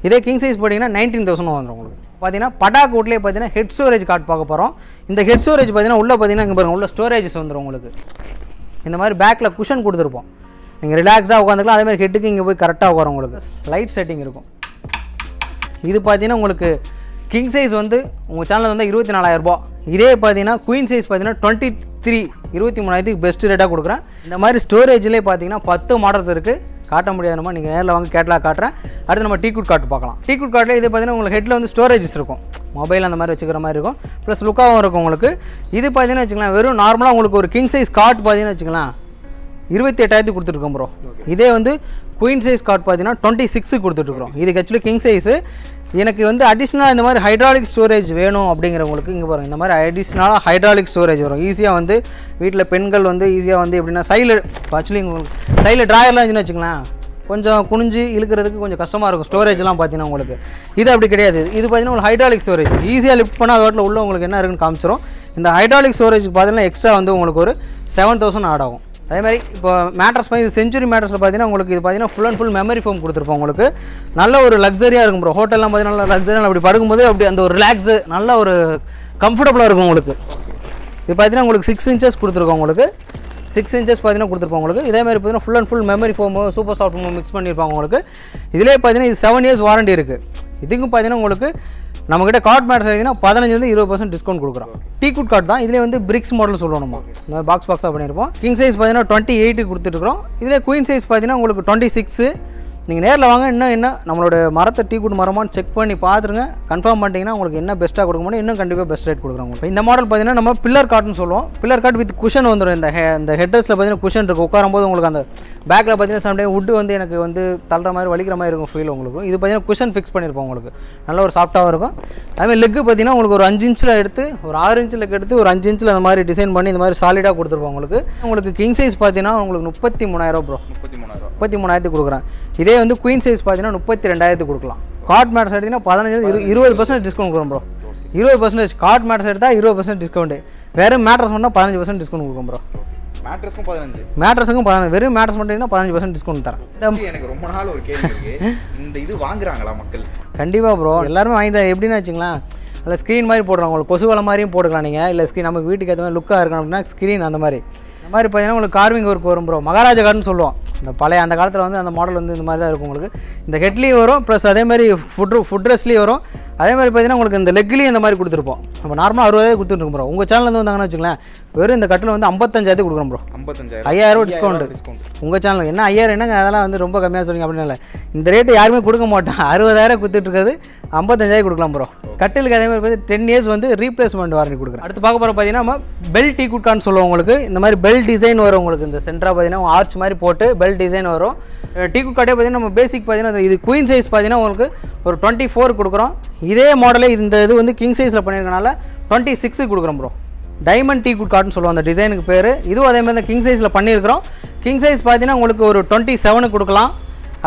இதே கிங் சைஸ் பார்த்தீங்கன்னா நைன்டீன் தௌசண்ட் வந்துடும் உங்களுக்கு. பார்த்தீங்கன்னா பட்டாக்கூட்லேயே பார்த்தீங்கன்னா ஹெட் ஸ்டோரேஜ் கார்டு பார்க்க போகிறோம் இந்த ஹெட் ஸ்டோரேஜ் பார்த்தீங்கன்னா உள்ளே பார்த்தீங்கன்னா இங்கே பாருங்க உள்ள ஸ்டோரேஜஸ் வந்துடும் உங்களுக்கு. இந்த மாதிரி பேக்கில் குஷன் கொடுத்துருப்போம். நீங்கள் ரிலாக்ஸாக உட்காந்துக்கலாம் அதே மாதிரி ஹெட்டுக்கு இங்கே போய் கரெக்டாக உட்காரும் உங்களுக்கு. லைட் செட்டிங் இருக்கும். இது பார்த்தீங்கன்னா உங்களுக்கு கிங் சைஸ் வந்து உங்கள் சேனல் வந்து இருபத்தி நாலாயிரரூபா இதே பார்த்தீங்கன்னா குயின் சைஸ் பார்த்தீங்கன்னா டுவெண்ட்டி த்ரீ இருபத்தி மூணாயிரத்துக்கு பெஸ்ட் ரேட்டாக கொடுக்குறேன். இந்த மாதிரி ஸ்டோரேஜ்லேயே பார்த்தீங்கன்னா பத்து மாடல்ஸ் இருக்குது காட்ட முடியாதுமா நீங்கள் நேரில் வாங்க கேட்டலாக காட்டுறேன். அடுத்து நம்ம டீக்குட் கார்டு பார்க்கலாம். டீக்குட் கார்டில் இது பார்த்தீங்கன்னா உங்களுக்கு ஹெட்டில் வந்து ஸ்டோரேஜஸ் இருக்கும். மொபைல் அந்த மாதிரி வச்சுக்கிற மாதிரி இருக்கும். ப்ளஸ் லுக்காகவும் இருக்கும் உங்களுக்கு. இது பார்த்தீங்கன்னா வச்சுக்கலாம் வெறும் நார்மலாக உங்களுக்கு ஒரு கிங் சைஸ் கார்ட் பார்த்தீங்கன்னா வச்சுக்கலாம் இருபத்தி எட்டாயிரத்துக்கு கொடுத்துருக்கோம் ப்ரோ இதே வந்து குயின் சைஸ் கார்ட் பார்த்தீங்கன்னா டுவெண்ட்டி சிக்ஸுக்கு கொடுத்துட்ருக்கோம் இதுக்கு ஆக்சுவலி கிங் சைஸு எனக்கு வந்து அடிஷ்னலாக இந்த மாதிரி ஹைட்ராலிக் ஸ்டோரேஜ் வேணும் அப்படிங்கிறவங்களுக்கு இங்கே பாருங்கள் இந்த மாதிரி அடிஷ்னலாக ஹைட்ராலிக் ஸ்டோரேஜ் வரும். ஈஸியாக வந்து வீட்டில் பெண்கள் வந்து ஈஸியாக வந்து எப்படின்னா சைடில் ஆக்சுவலி உங்களுக்கு சைடில் ட்ராயர்லாம் இருந்துச்சுன்னு வச்சுக்கலாம் கொஞ்சம் குனிஞ்சு இழுக்கிறதுக்கு கொஞ்சம் கஷ்டமாக இருக்கும் ஸ்டோரேஜ்லாம் பார்த்தீங்கன்னா உங்களுக்கு. இது அப்படி கிடையாது. இது பார்த்தீங்கன்னா உங்களுக்கு ஹைட்ராலிக் ஸ்டோரேஜ் ஈஸியாக லிஃப்ட் பண்ணால் அதோட்டில் உள்ள உங்களுக்கு என்ன இருக்குன்னு காமிச்சிரும். இந்த ஹைட்ராலிக் ஸ்டோரேஜ் பார்த்தீங்கன்னா எக்ஸ்ட்ரா வந்து உங்களுக்கு ஒரு செவன் தௌசண்ட் ஆட் ஆகும். அதே மாதிரி இப்போ மேட்ரஸ் இது செஞ்சுரி மேட்ரஸில் பார்த்தீங்கன்னா உங்களுக்கு இது பார்த்தீங்கன்னா full and full memory foam கொடுத்துருப்போம் உங்களுக்கு. நல்ல ஒரு லக்ஸரியாக இருக்கும் ப்ரோ ஹோட்டல்லாம் பார்த்தீங்கன்னா நல்ல லக்ஸரியாக அப்படி படுக்கும்போது அப்படி அந்த ஒரு ரிலாக்ஸு நல்ல ஒரு கம்ஃபர்டபுளாக இருக்கும் உங்களுக்கு. இது பார்த்தீங்கன்னா உங்களுக்கு சிக்ஸ் இன்ச்சஸ் கொடுத்துருக்கோம் உங்களுக்கு. சிக்ஸ் இன்ச்சஸ் பார்த்தீங்கன்னா கொடுத்துருப்போம் உங்களுக்கு. இதே மாதிரி பார்த்தீங்கன்னா full and full memory foam super soft foam mix பண்ணியிருப்பாங்க உங்களுக்கு. இதிலே பார்த்தீங்கன்னா இது செவன் இயர்ஸ் வாரண்டி இருக்குது இதுக்கும் பார்த்தீங்கன்னா உங்களுக்கு நம்மக்கிட்ட கார்ட் மேட்ஸ் எடுத்தீங்கன்னா பதினஞ்சுலேருந்து இருபது பர்சன்ட் டிஸ்கவுண்ட் கொடுக்குறோம். டீ குட் கார்டு தான். இதிலே வந்து பிரிக்ஸ் மாடல் சொல்லுவோம் நம்ம இந்த பாக்ஸ் பாக்ஸாக பண்ணியிருப்போம். கிங் சைஸ் பார்த்தீங்கன்னா டுவெண்ட்டி எயிட்டு கொடுத்துருக்கோம் இதிலே குயின் சைஸ் பார்த்தீங்கன்னா உங்களுக்கு டுவெண்ட்டி சிக்ஸு நீங்கள் நேரில் வாங்க இன்னும் என்ன நம்மளோட மரத்தை டீ குட் மரமான்னு செக் பண்ணி பார்த்துருங்க கன்ஃபார்ம் பண்ணிட்டீங்கன்னா உங்களுக்கு என்ன பெஸ்ட்டாக கொடுக்க முடியும் இன்னும் கண்டிப்பாக பெஸ்ட் ரேட் கொடுக்குறோம் இப்போ இந்த மாடல் பார்த்தீங்கன்னா நம்ம பில்லர் கார்ட்னு சொல்லுவோம். பில்லர் கார்ட் வித் குஷன் வந்துடும் இந்த ஹே இந்த ஹெட்டர்ஸில் பார்த்தீங்கன்னா குஷன் இருக்கும் உட்காரும்போது உங்களுக்கு அந்த பேக்கில் பார்த்தீங்கன்னா சம்டைம் வுட்டு வந்து எனக்கு வந்து தள்ளுற மாதிரி வலிக்கிற மாதிரி இருக்கும் ஃபீல் உங்களுக்கு. இது பார்த்தீங்கன்னா குஷன் ஃபிக்ஸ் பண்ணியிருப்போம் உங்களுக்கு. நல்ல ஒரு சாஃப்ட்டாகவும் இருக்கும். அதுமாதிரி லெக்கு பார்த்தீங்கன்னா உங்களுக்கு ஒரு அஞ்சு இன்ச்சில் எடுத்து ஒரு ஆறு இன்ச்சில் எடுத்து ஒரு அஞ்சு இன்ச்சில் அந்த மாதிரி டிசைன் பண்ணி இந்த மாதிரி சாலிடாக கொடுத்துருப்போம் உங்களுக்கு. உங்களுக்கு கிங் சைஸ் பார்த்தீங்கன்னா உங்களுக்கு முப்பத்தி மூணாயிரம் ப்ரோ முப்பத்தி மூணாயிரம் முப்பத்தி மூணாயிரத்துக்கு கொடுக்குறேன். இதே வந்து குயின் சைஸ் பார்த்தீங்கன்னா முப்பத்தி ரெண்டாயிரத்துக்கு கொடுக்கலாம் கார்ட் மேட்ஸ் எடுத்தீங்கன்னா பதினஞ்சு இரு இருபது பர்சன்ட் டிஸ்கவுண்ட் கொடுக்குறோம் ப்ரோ இருபது பர்சன்டேஜ் கார்ட் மேட்ஸ் எடுத்தால் இருபது பர்சன்ட் டிஸ்கவுண்ட் வெறும் மேட்ரஸ் மட்டும் பதினஞ்சு பர்சன்ட் டிஸ்கவுண்ட் கொடுக்கும் ப்ரோ மேட்ரஸ்க்கும் பதினஞ்சு. மேட்ரஸுக்கும் பதினஞ்சு வெறும் மேட்ரஸ் மட்டும் பதினஞ்சு பர்சன்ட் டிஸ்கவுண்ட் தரேன். எனக்கு ரொம்ப நாள் ஒரு கேள்வி இந்த இது வாங்குறாங்களா மக்கள்? கண்டிப்பாக ப்ரோ எல்லாருமே வாங்கி எப்படின்னு வச்சுங்களேன் அதில் ஸ்க்ரீன் மாதிரி போடுறோம் உங்களுக்கு கொசு வலை மாதிரியும் போட்டுக்கலாம் நீங்கள் இல்லை ஸ்க்ரீன் நமக்கு வீட்டுக்கு ஏற்ற மாதிரி லுக்காக இருக்கணும் அப்படின்னா ஸ்க்ரீன் அந்த மாதிரி. இந்த மாதிரி பார்த்தீங்கன்னா உங்களுக்கு கார்விங் ஒர்க் வரும் ப்ரோ மகாராஜா கார்டுன்னு சொல்லுவோம் இந்த பழைய அந்த காலத்தில் வந்து அந்த மாடல் வந்து இந்த மாதிரி தான் இருக்கும் உங்களுக்கு. இந்த ஹெட்லேயும் வரும் ப்ளஸ் அதே மாதிரி ஃபுட் ஃபுட் ட்ரெஸ்லேயும் வரும். அதே மாதிரி பார்த்தீங்கன்னா உங்களுக்கு இந்த லெக்லேயும் இந்த மாதிரி கொடுத்துருப்போம். நம்ம நார்மலாக அறுபதாயிரம் கொடுத்துருக்கோம் ப்ரோ உங்கள் சேனல் வந்தாங்கன்னு வச்சுக்கலாம் வெறும் இந்த கட்டில் வந்து ஐம்பத்தஞ்சாயிரத்து கொடுக்குறோம் ப்ரோ ஐம்பத்தஞ்சாயிரம். ஐயாயிரம் டிஸ்கவுண்ட் உங்கள் சேனல் என்ன ஐயாயிரம் என்னங்க? அதெல்லாம் வந்து ரொம்ப கம்மியாக சொல்லுங்க அப்படின்னு இல்லை இந்த ரேட்டு யாருமே கொடுக்க மாட்டோம். அறுபதாயிரம் கொடுத்துட்டு இருக்கிறது ஐம்பத்தஞ்சாயிரம் கொடுக்கலாம் ப்ரோ கட்டிலுக்கு அதே மாதிரி பார்த்து டென் இயர்ஸ் வந்து ரீப்ளேஸ்மெண்ட் வாரண்டி கொடுக்குறேன். அடுத்து பார்க்க போகிற பார்த்தீங்கன்னா நம்ம பெல் டீ குட்கான்னு சொல்லுவோம் உங்களுக்கு. இந்த மாதிரி பெல் டிசைன் வரும் உங்களுக்கு. இந்த சென்டராக பார்த்தீங்கன்னா ஆர்ச் மாதிரி போட்டு பெல் டிசைன் வரும். டீ குட் காட்டே பார்த்தீங்கன்னா நம்ம பேசிக் பார்த்தீங்கன்னா இது குயின் சைஸ் பார்த்தீங்கன்னா உங்களுக்கு ஒரு டுவெண்ட்டி ஃபோர் கொடுக்குறோம். இதே மாடலே இந்த இது வந்து கிங் சைஸில் பண்ணியிருக்கனால டுவெண்ட்டி சிக்ஸுக்கு கொடுக்குறோம் ப்ரோ டைமண்ட் டீ குட் கார்ட்னு சொல்லுவோம் அந்த டிசைனுக்கு பேர். இதுவும் அதேமாதிரி தான் கிங் சைஸில் பண்ணியிருக்கிறோம். கிங் சைஸ் பார்த்தீங்கன்னா உங்களுக்கு ஒரு டுவெண்ட்டி செவனுக்கு கொடுக்கலாம்.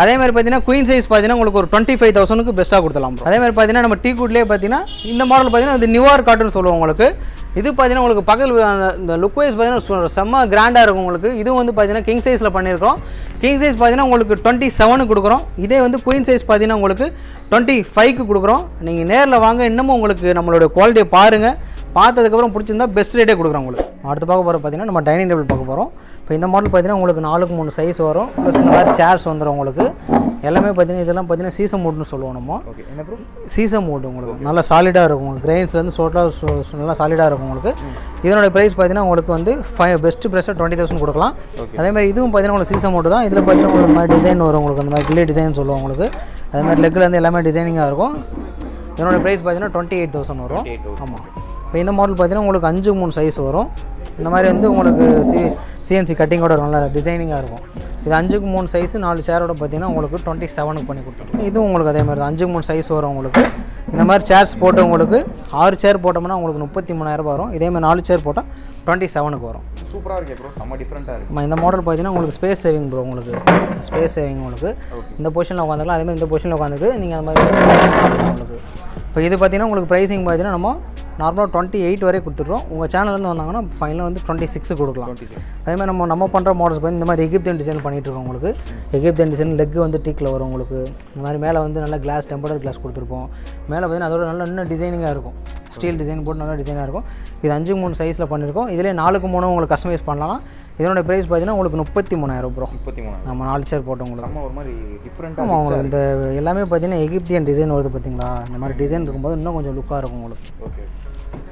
அதே மாதிரி பார்த்தீங்கன்னா குயின் சைஸ் பார்த்தீங்கன்னா உங்களுக்கு ஒரு டுவெண்ட்டி ஃபைவ் தௌசண்ட்க்கு பெஸ்ட்டாக கொடுத்தலாம் அதே மாதிரி பார்த்தீங்கன்னா நம்ம டீ குட்லேயே பார்த்தீங்கன்னா இந்த மாடல் பார்த்தீங்கன்னா இது நியூஆர் காட்டுன்னு சொல்லுவோம் உங்களுக்கு. இது பார்த்தீங்கன்னா உங்களுக்கு பகல் அந்த இந்த லுக் வைஸ் பார்த்தீங்கன்னா செம்ம கிராண்டாக இருக்கும் உங்களுக்கு. இதுவும் வந்து பார்த்தீங்கன்னா கிங் சைஸில் பண்ணியிருக்கோம் கிங் சைஸ் பார்த்தீங்கன்னா உங்களுக்கு டுவெண்ட்டி செவனுக்கு கொடுக்குறோம். இதே வந்து குயின் சைஸ் பார்த்தீங்கன்னா உங்களுக்கு டுவெண்ட்டி ஃபைவ்க்கு கொடுக்குறோம். நீங்கள் நேரில் வாங்க. இன்னமும் உங்களுக்கு நம்மளோட குவாலிட்டியை பாருங்கள் பார்த்ததுக்கப்புறம் பிடிச்சிருந்தா பெஸ்ட் ரேட்டே கொடுக்குறோம் உங்களுக்கு. அடுத்து பார்க்க போகிற பார்த்தீங்கன்னா நம்ம டைனிங் டேபிள் பார்க்க போகிறோம் இப்போ இந்த மாடல் பார்த்தீங்கன்னா உங்களுக்கு நாலுக்கு மூணு சைஸ் வரும். ப்ளஸ் இந்த மாதிரி சேர்ஸ் வந்துடும் உங்களுக்கு. எல்லாமே பார்த்தீங்கன்னா இதெல்லாம் பார்த்தீங்கன்னா சீசம் மூட்னு சொல்லுவோம் நம்ம. சீசம் மூட் உங்களுக்கு. நல்லா சாலிடாக இருக்கும். உங்களுக்கு கிரெயின்ஸ்லேருந்து சோட்டாக நல்லா சாலிடாக இருக்கும் உங்களுக்கு. இதனோட ப்ரைஸ் பார்த்தீங்கன்னா உங்களுக்கு வந்து ஃபைவ் பெஸ்ட் ப்ரைஸாக டுவெண்ட்டி தௌசண்ட் கொடுக்கலாம். அதே மாதிரி இதுவும் பார்த்தீங்கன்னா உங்களுக்கு சீசம் மூட்டு தான். இதில் பார்த்தீங்கன்னா உங்களுக்கு மாதிரி டிசைன் வரும் உங்களுக்கு. அந்த மாதிரி கிளே டிசைன் சொல்லுவோம் உங்களுக்கு. அதே மாதிரி லெக்லேருந்து எல்லாமே டிசைனிங்காக இருக்கும். இதனோட ப்ரைஸ் பார்த்தீங்கன்னா டுவெண்ட்டி எயிட் தௌசண்ட் வரும் ஆமாம் இப்போ இந்த மாடல் பார்த்தீங்கன்னா உங்களுக்கு அஞ்சு மூணு சைஸ் வரும். இந்த மாதிரி வந்து உங்களுக்கு சி சிஎன்சி கட்டிங்கோட நல்லா டிசைனிங்காக இருக்கும். இது அஞ்சுக்கு மூணு சைஸ் நாலு சேரோட பார்த்தீங்கன்னா உங்களுக்கு டுவெண்ட்டி செவனுக்கு பண்ணி கொடுத்துருக்கோம் இதுவும் உங்களுக்கு அதே மாதிரி தான். அஞ்சுக்கு மூணு சைஸ் வரும் உங்களுக்கு. இந்த மாதிரி சேர்ஸ் போட்டு உங்களுக்கு ஆறு சேர் போட்டோம்னா உங்களுக்கு முப்பத்தி மூணாயிரம் ரூபாய் வரும். இதே மாதிரி நாலு சேர் போட்டால் டுவெண்ட்டி செவனுக்கு வரும். சூப்பராக இருக்கே ப்ரோ செம்ம டிஃப்ரெண்ட்டாக இருக்கு. நம்ம இந்த மாடல் பார்த்தீங்கன்னா உங்களுக்கு ஸ்பேஸ் சேவிங் ப்ரோ உங்களுக்கு. ஸ்பேஸ் சேவிங் உங்களுக்கு. இந்த பொசிஷனில் உட்காந்துக்கலாம் அதே மாதிரி இந்த பொசிஷனில் உட்காந்துட்டு நீங்கள் அந்த மாதிரி உங்களுக்கு. இப்போ இது பார்த்தீங்கன்னா உங்களுக்கு ப்ரைஸிங் பார்த்தீங்கன்னா நம்ம நார்மலாக டுவெண்ட்டி எயிட் வரை கொடுத்துட்றோம். உங்கள் சேனல்லேருந்து வந்தாங்கன்னா ஃபைனலாக வந்து டுவெண்ட்டி சிக்ஸ் கொடுக்கலாம். அதே மாதிரி நம்ம நம்ம பண்ணுற மாடல்ஸ் பார்த்து இந்த மாதிரி எகிப்தியன் டிசைன் பண்ணிட்டு இருக்கோம் உங்களுக்கு. எகிப்தியன் டிசைன் லெக் வந்து டீக்கில் வரும் உங்களுக்கு. இந்த மாதிரி மேலே வந்து நல்லா கிளாஸ் டெம்பரர் கிளாஸ் கொடுத்துருப்போம். மேலே பார்த்தீங்கன்னா அதோட நல்ல இன்னும் டிசைனிங்காக இருக்கும். ஸ்டீல் டிசைன் போட்டு நல்லா டிசைனாக இருக்கும். இது அஞ்சு மூணு சைஸில் பண்ணியிருக்கோம் இதிலே நாலுக்கு மூணு உங்களுக்கு கஸ்டமைஸ் பண்ணலாம். இதனோட ப்ரைஸ் பார்த்தீங்கன்னா உங்களுக்கு முப்பத்தி மூணாயிரம் ப்ரோ முப்பத்தி மூணு நம்ம நாலு சேர் போட்டோம் உங்களுக்கு செம்ம ஒரு மாதிரி டிஃப்ரெண்ட்டாக ஆமாம் உங்களுக்கு இந்த எல்லாமே பார்த்தீங்கன்னா எகிப்தியன் டிசைன் வருது பார்த்தீங்களா? இந்த மாதிரி டிசைன் இருக்கும்போது இன்னும் கொஞ்சம் லுக்காக இருக்கும் உங்களுக்கு. ஓகே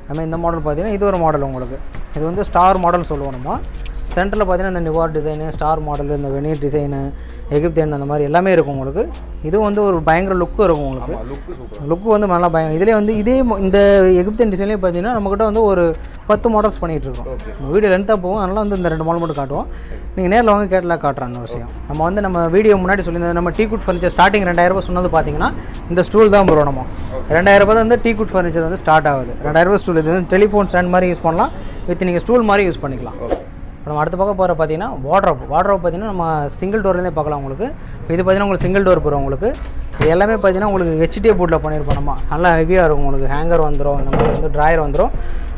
அதுமாதிரி இந்த மாடல் பார்த்தீங்கன்னா இது ஒரு மாடல் உங்களுக்கு. இது வந்து ஸ்டார் மாடல் சொல்லுவோம் நம்ம. சென்டரில் பார்த்தீங்கன்னா இந்த நிவார் டிசைனு ஸ்டார் மாடல் இந்த வெனீர் டிசைனு எகிப்தியன் அந்த மாதிரி எல்லாமே இருக்கும் உங்களுக்கு. இது வந்து ஒரு பயங்கர லுக்கு இருக்கும் உங்களுக்கு. லுக்கு வந்து நல்லா பயங்கரம் இதிலே வந்து இதே இந்த எகிப்தியன் டிசைன்லேயே பார்த்தீங்கன்னா நம்மக்கிட்ட வந்து ஒரு பத்து மாடல்ஸ் பண்ணிகிட்டு இருக்கோம். நம்ம வீடியோ லென்த்தாக போகும். அதனால வந்து இந்த ரெண்டு மாடல் மட்டும் காட்டுவோம். நீங்கள் நேரில் வாங்க கேட்டலாக காட்டுறேன் அந்த விஷயம். நம்ம வந்து நம்ம வீடியோ முன்னாடி சொல்லியிருந்தோம் நம்ம டீ குட் ஃபர்னிச்சர் ஸ்டார்டிங் ரெண்டாயிரம் ரூபாய் சொன்னது பார்த்தீங்கன்னா இந்த ஸ்டூல் தான் வரும் நம்ம. ரெண்டாயிரம் ரூபாய் தான் வந்து டீ குட் ஃபர்னிச்சர் வந்து ஸ்டார்ட் ஆகுது. ரெண்டாயிரம் ரூபாய் ஸ்டூல் இது வந்து டெலிஃபோன் ஸ்டாண்ட் மாதிரி யூஸ் பண்ணலாம். வித் நீங்கள் ஸ்டூல் மாதிரி யூஸ் பண்ணிக்கலாம். இப்போ நம்ம அடுத்த பக்கம் போகிற பார்த்தீங்கன்னா வாட்ரோப் வாட்ரோப் பார்த்தீங்கன்னா நம்ம சிங்கிள் டோர்லேருந்தே பார்க்கலாம் உங்களுக்கு. இப்போ இது பார்த்தீங்கன்னா உங்களுக்கு சிங்கிள் டோர் போகிறோம் உங்களுக்கு. இது எல்லாமே பார்த்தீங்கன்னா உங்களுக்கு ஹெச்டிஏ போர்டில் பண்ணியிருப்போம் நம்ம. நல்லா ஹெவியாக இருக்கும் உங்களுக்கு. ஹேங்கர் வந்துடும் இந்த மாதிரி வந்து ட்ராயர் வந்துடும்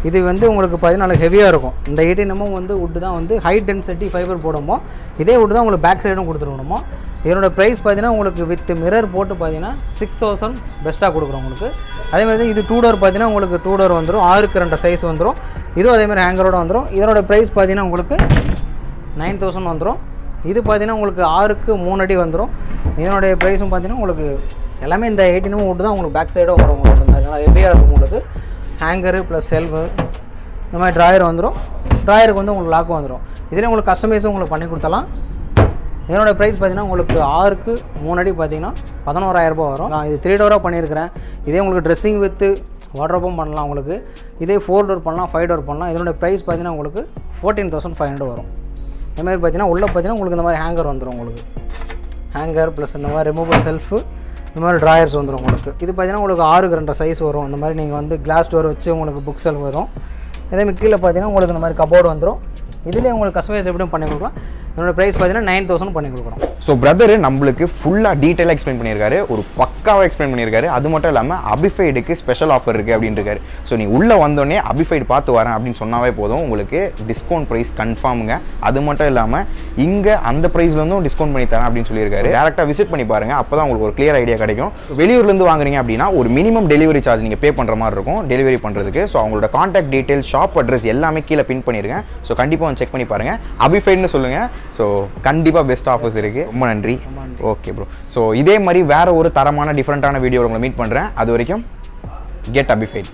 இது வந்து உங்களுக்கு பார்த்தீங்கன்னா ஹெவியாக இருக்கும். இந்த எயிட்டினமும் வந்து உட்டு தான் வந்து ஹை டென்சிட்டி ஃபைபர் போடணுமோ இதே உட்டு தான் உங்களுக்கு பேக் சைடும் கொடுத்துருக்கணுமோ. இதனோட ப்ரைஸ் பார்த்தீங்கன்னா உங்களுக்கு வித் மிரர் போட்டு பார்த்தீங்கன்னா சிக்ஸ் தௌசண்ட் பெஸ்ட்டாக கொடுக்குறோம் உங்களுக்கு. அதே மாதிரி இது டூ டோர் பார்த்தீங்கன்னா உங்களுக்கு டூ டோர் வந்துடும் ஆறுக்கு ரெண்டு சைஸ் வந்துடும் இதுவும் அதே மாதிரி ஹேங்கரோட வந்துடும் இதனோட ப்ரைஸ் பார்த்தீங்கன்னா உங்களுக்கு நைன் தௌசண்ட் வந்துடும் இது பார்த்தீங்கன்னா உங்களுக்கு ஆறுக்கு மூணு அடி வந்துடும் இதனுடைய ப்ரைஸும் பார்த்தீங்கன்னா உங்களுக்கு எல்லாமே இந்த எயிட்டினும் விட்டு தான் உங்களுக்கு பேக் சைடும் வரும். உங்களுக்கு நல்லா ஹெவியாக இருக்கும் உங்களுக்கு. ஹேங்கரு ப்ளஸ் செல்ஃபு இந்த மாதிரி ட்ராயர் வந்துடும் ட்ராயருக்கு வந்து உங்களுக்கு லாக்கும் வந்துடும் இதில் உங்களுக்கு கஸ்டமைஸும் உங்களுக்கு பண்ணி கொடுத்தலாம் இதனோட ப்ரைஸ் பார்த்தீங்கன்னா உங்களுக்கு ஆறுக்கு மூணு அடி பார்த்தீங்கன்னா பதினோராயிரரூபா வரும். நான் இது த்ரீ டோராக பண்ணியிருக்கிறேன். இதே உங்களுக்கு ட்ரெஸ்ஸிங் வித்து வாட்ரோப்பும் பண்ணலாம் உங்களுக்கு. இதே ஃபோர் டோர் பண்ணலாம் ஃபைவ் டோர் பண்ணலாம். இதனோட ப்ரைஸ் பார்த்தீங்கன்னா உங்களுக்கு ஃபோர்டீன் தௌசண்ட் ஃபைவ் ஹண்ட்ரட் வரும். இந்த மாதிரி பார்த்தீங்கன்னா உள்ளே பார்த்தீங்கன்னா உங்களுக்கு இந்த மாதிரி ஹேங்கர் வந்துடும் உங்களுக்கு. ஹேங்கர் ப்ளஸ் இந்த மாதிரி ரிமூவல் செல்ஃபு இந்த மாதிரி ட்ராயர்ஸ் வந்துடும் உங்களுக்கு. இது பார்த்தீங்கன்னா உங்களுக்கு ஆறுக்கு ரெண்டு சைஸ் வரும். இந்த மாதிரி நீங்கள் வந்து கிளாஸ் டோர் வச்சு உங்களுக்கு புக் செல்ஃப் வரும். இதே மாதிரி கீழே பார்த்தீங்கன்னா உங்களுக்கு இந்த மாதிரி கபோர்டு வந்துடும் இதுலேயே உங்களுக்கு கஸ்டமைஸ் எப்படியும் பண்ணி கொடுக்கலாம். இதனோட ப்ரைஸ் பார்த்தீங்கன்னா நைன் தௌசண்ட் பண்ணி கொடுக்குறோம் ஸோ பிரதர் நம்மளுக்கு ஃபுல்லாக டீட்டெயிலாக எக்ஸ்பிளைன் பண்ணியிருக்காரு. ஒரு பக்காவாக எக்ஸ்பிளைன் பண்ணியிருக்காரு. அது மட்டும் இல்லாமல் அபிஃபைடுக்கு ஸ்பெஷல் ஆஃபர் இருக்குது அப்படின்னு இருக்காரு ஸோ நீ உள்ளே வந்தோடனே அபிஃபைடு பார்த்து வரேன் அப்படின்னு சொன்னாவே போதும். உங்களுக்கு டிஸ்கவுண்ட் ப்ரைஸ் கன்ஃபார்முங்க அது மட்டும் இல்லாமல் இங்கே அந்த ப்ரைஸ்லேருந்தும் டிஸ்கவுண்ட் பண்ணி தரேன் அப்படின்னு சொல்லியிருக்காரு. டேரெக்டாக விசிட் பண்ணி பாருங்கள் அப்போ தான் உங்களுக்கு ஒரு கிளியர் ஐடியா கிடைக்கும். வெளியூர்லேருந்து வாங்குறீங்க அப்படின்னா ஒரு மினிமம் டெலிவரி சார்ஜ் நீங்கள் பே பண்ணுற மாதிரி இருக்கும் டெலிவரி பண்ணுறதுக்கு ஸோ அவங்களோட காண்டாக்ட் டீட்டெயில் ஷாப் அட்ரஸ் எல்லாமே கீழே பின் பண்ணியிருக்கேன் ஸோ கண்டிப்பாக வந்து செக் பண்ணி பாருங்கள் அபிஃபைட்னு சொல்லுங்கள் ஸோ கண்டிப்பாக பெஸ்ட் ஆஃபர்ஸ் இருக்குது ரொம்ப நன்றி. ஓகே ப்ரோ ஸோ இதே மாதிரி வேற ஒரு தரமான டிஃப்ரெண்ட்டான வீடியோ உங்களை மீட் பண்ணுறேன் அது வரைக்கும் கெட் அபிஃபைட்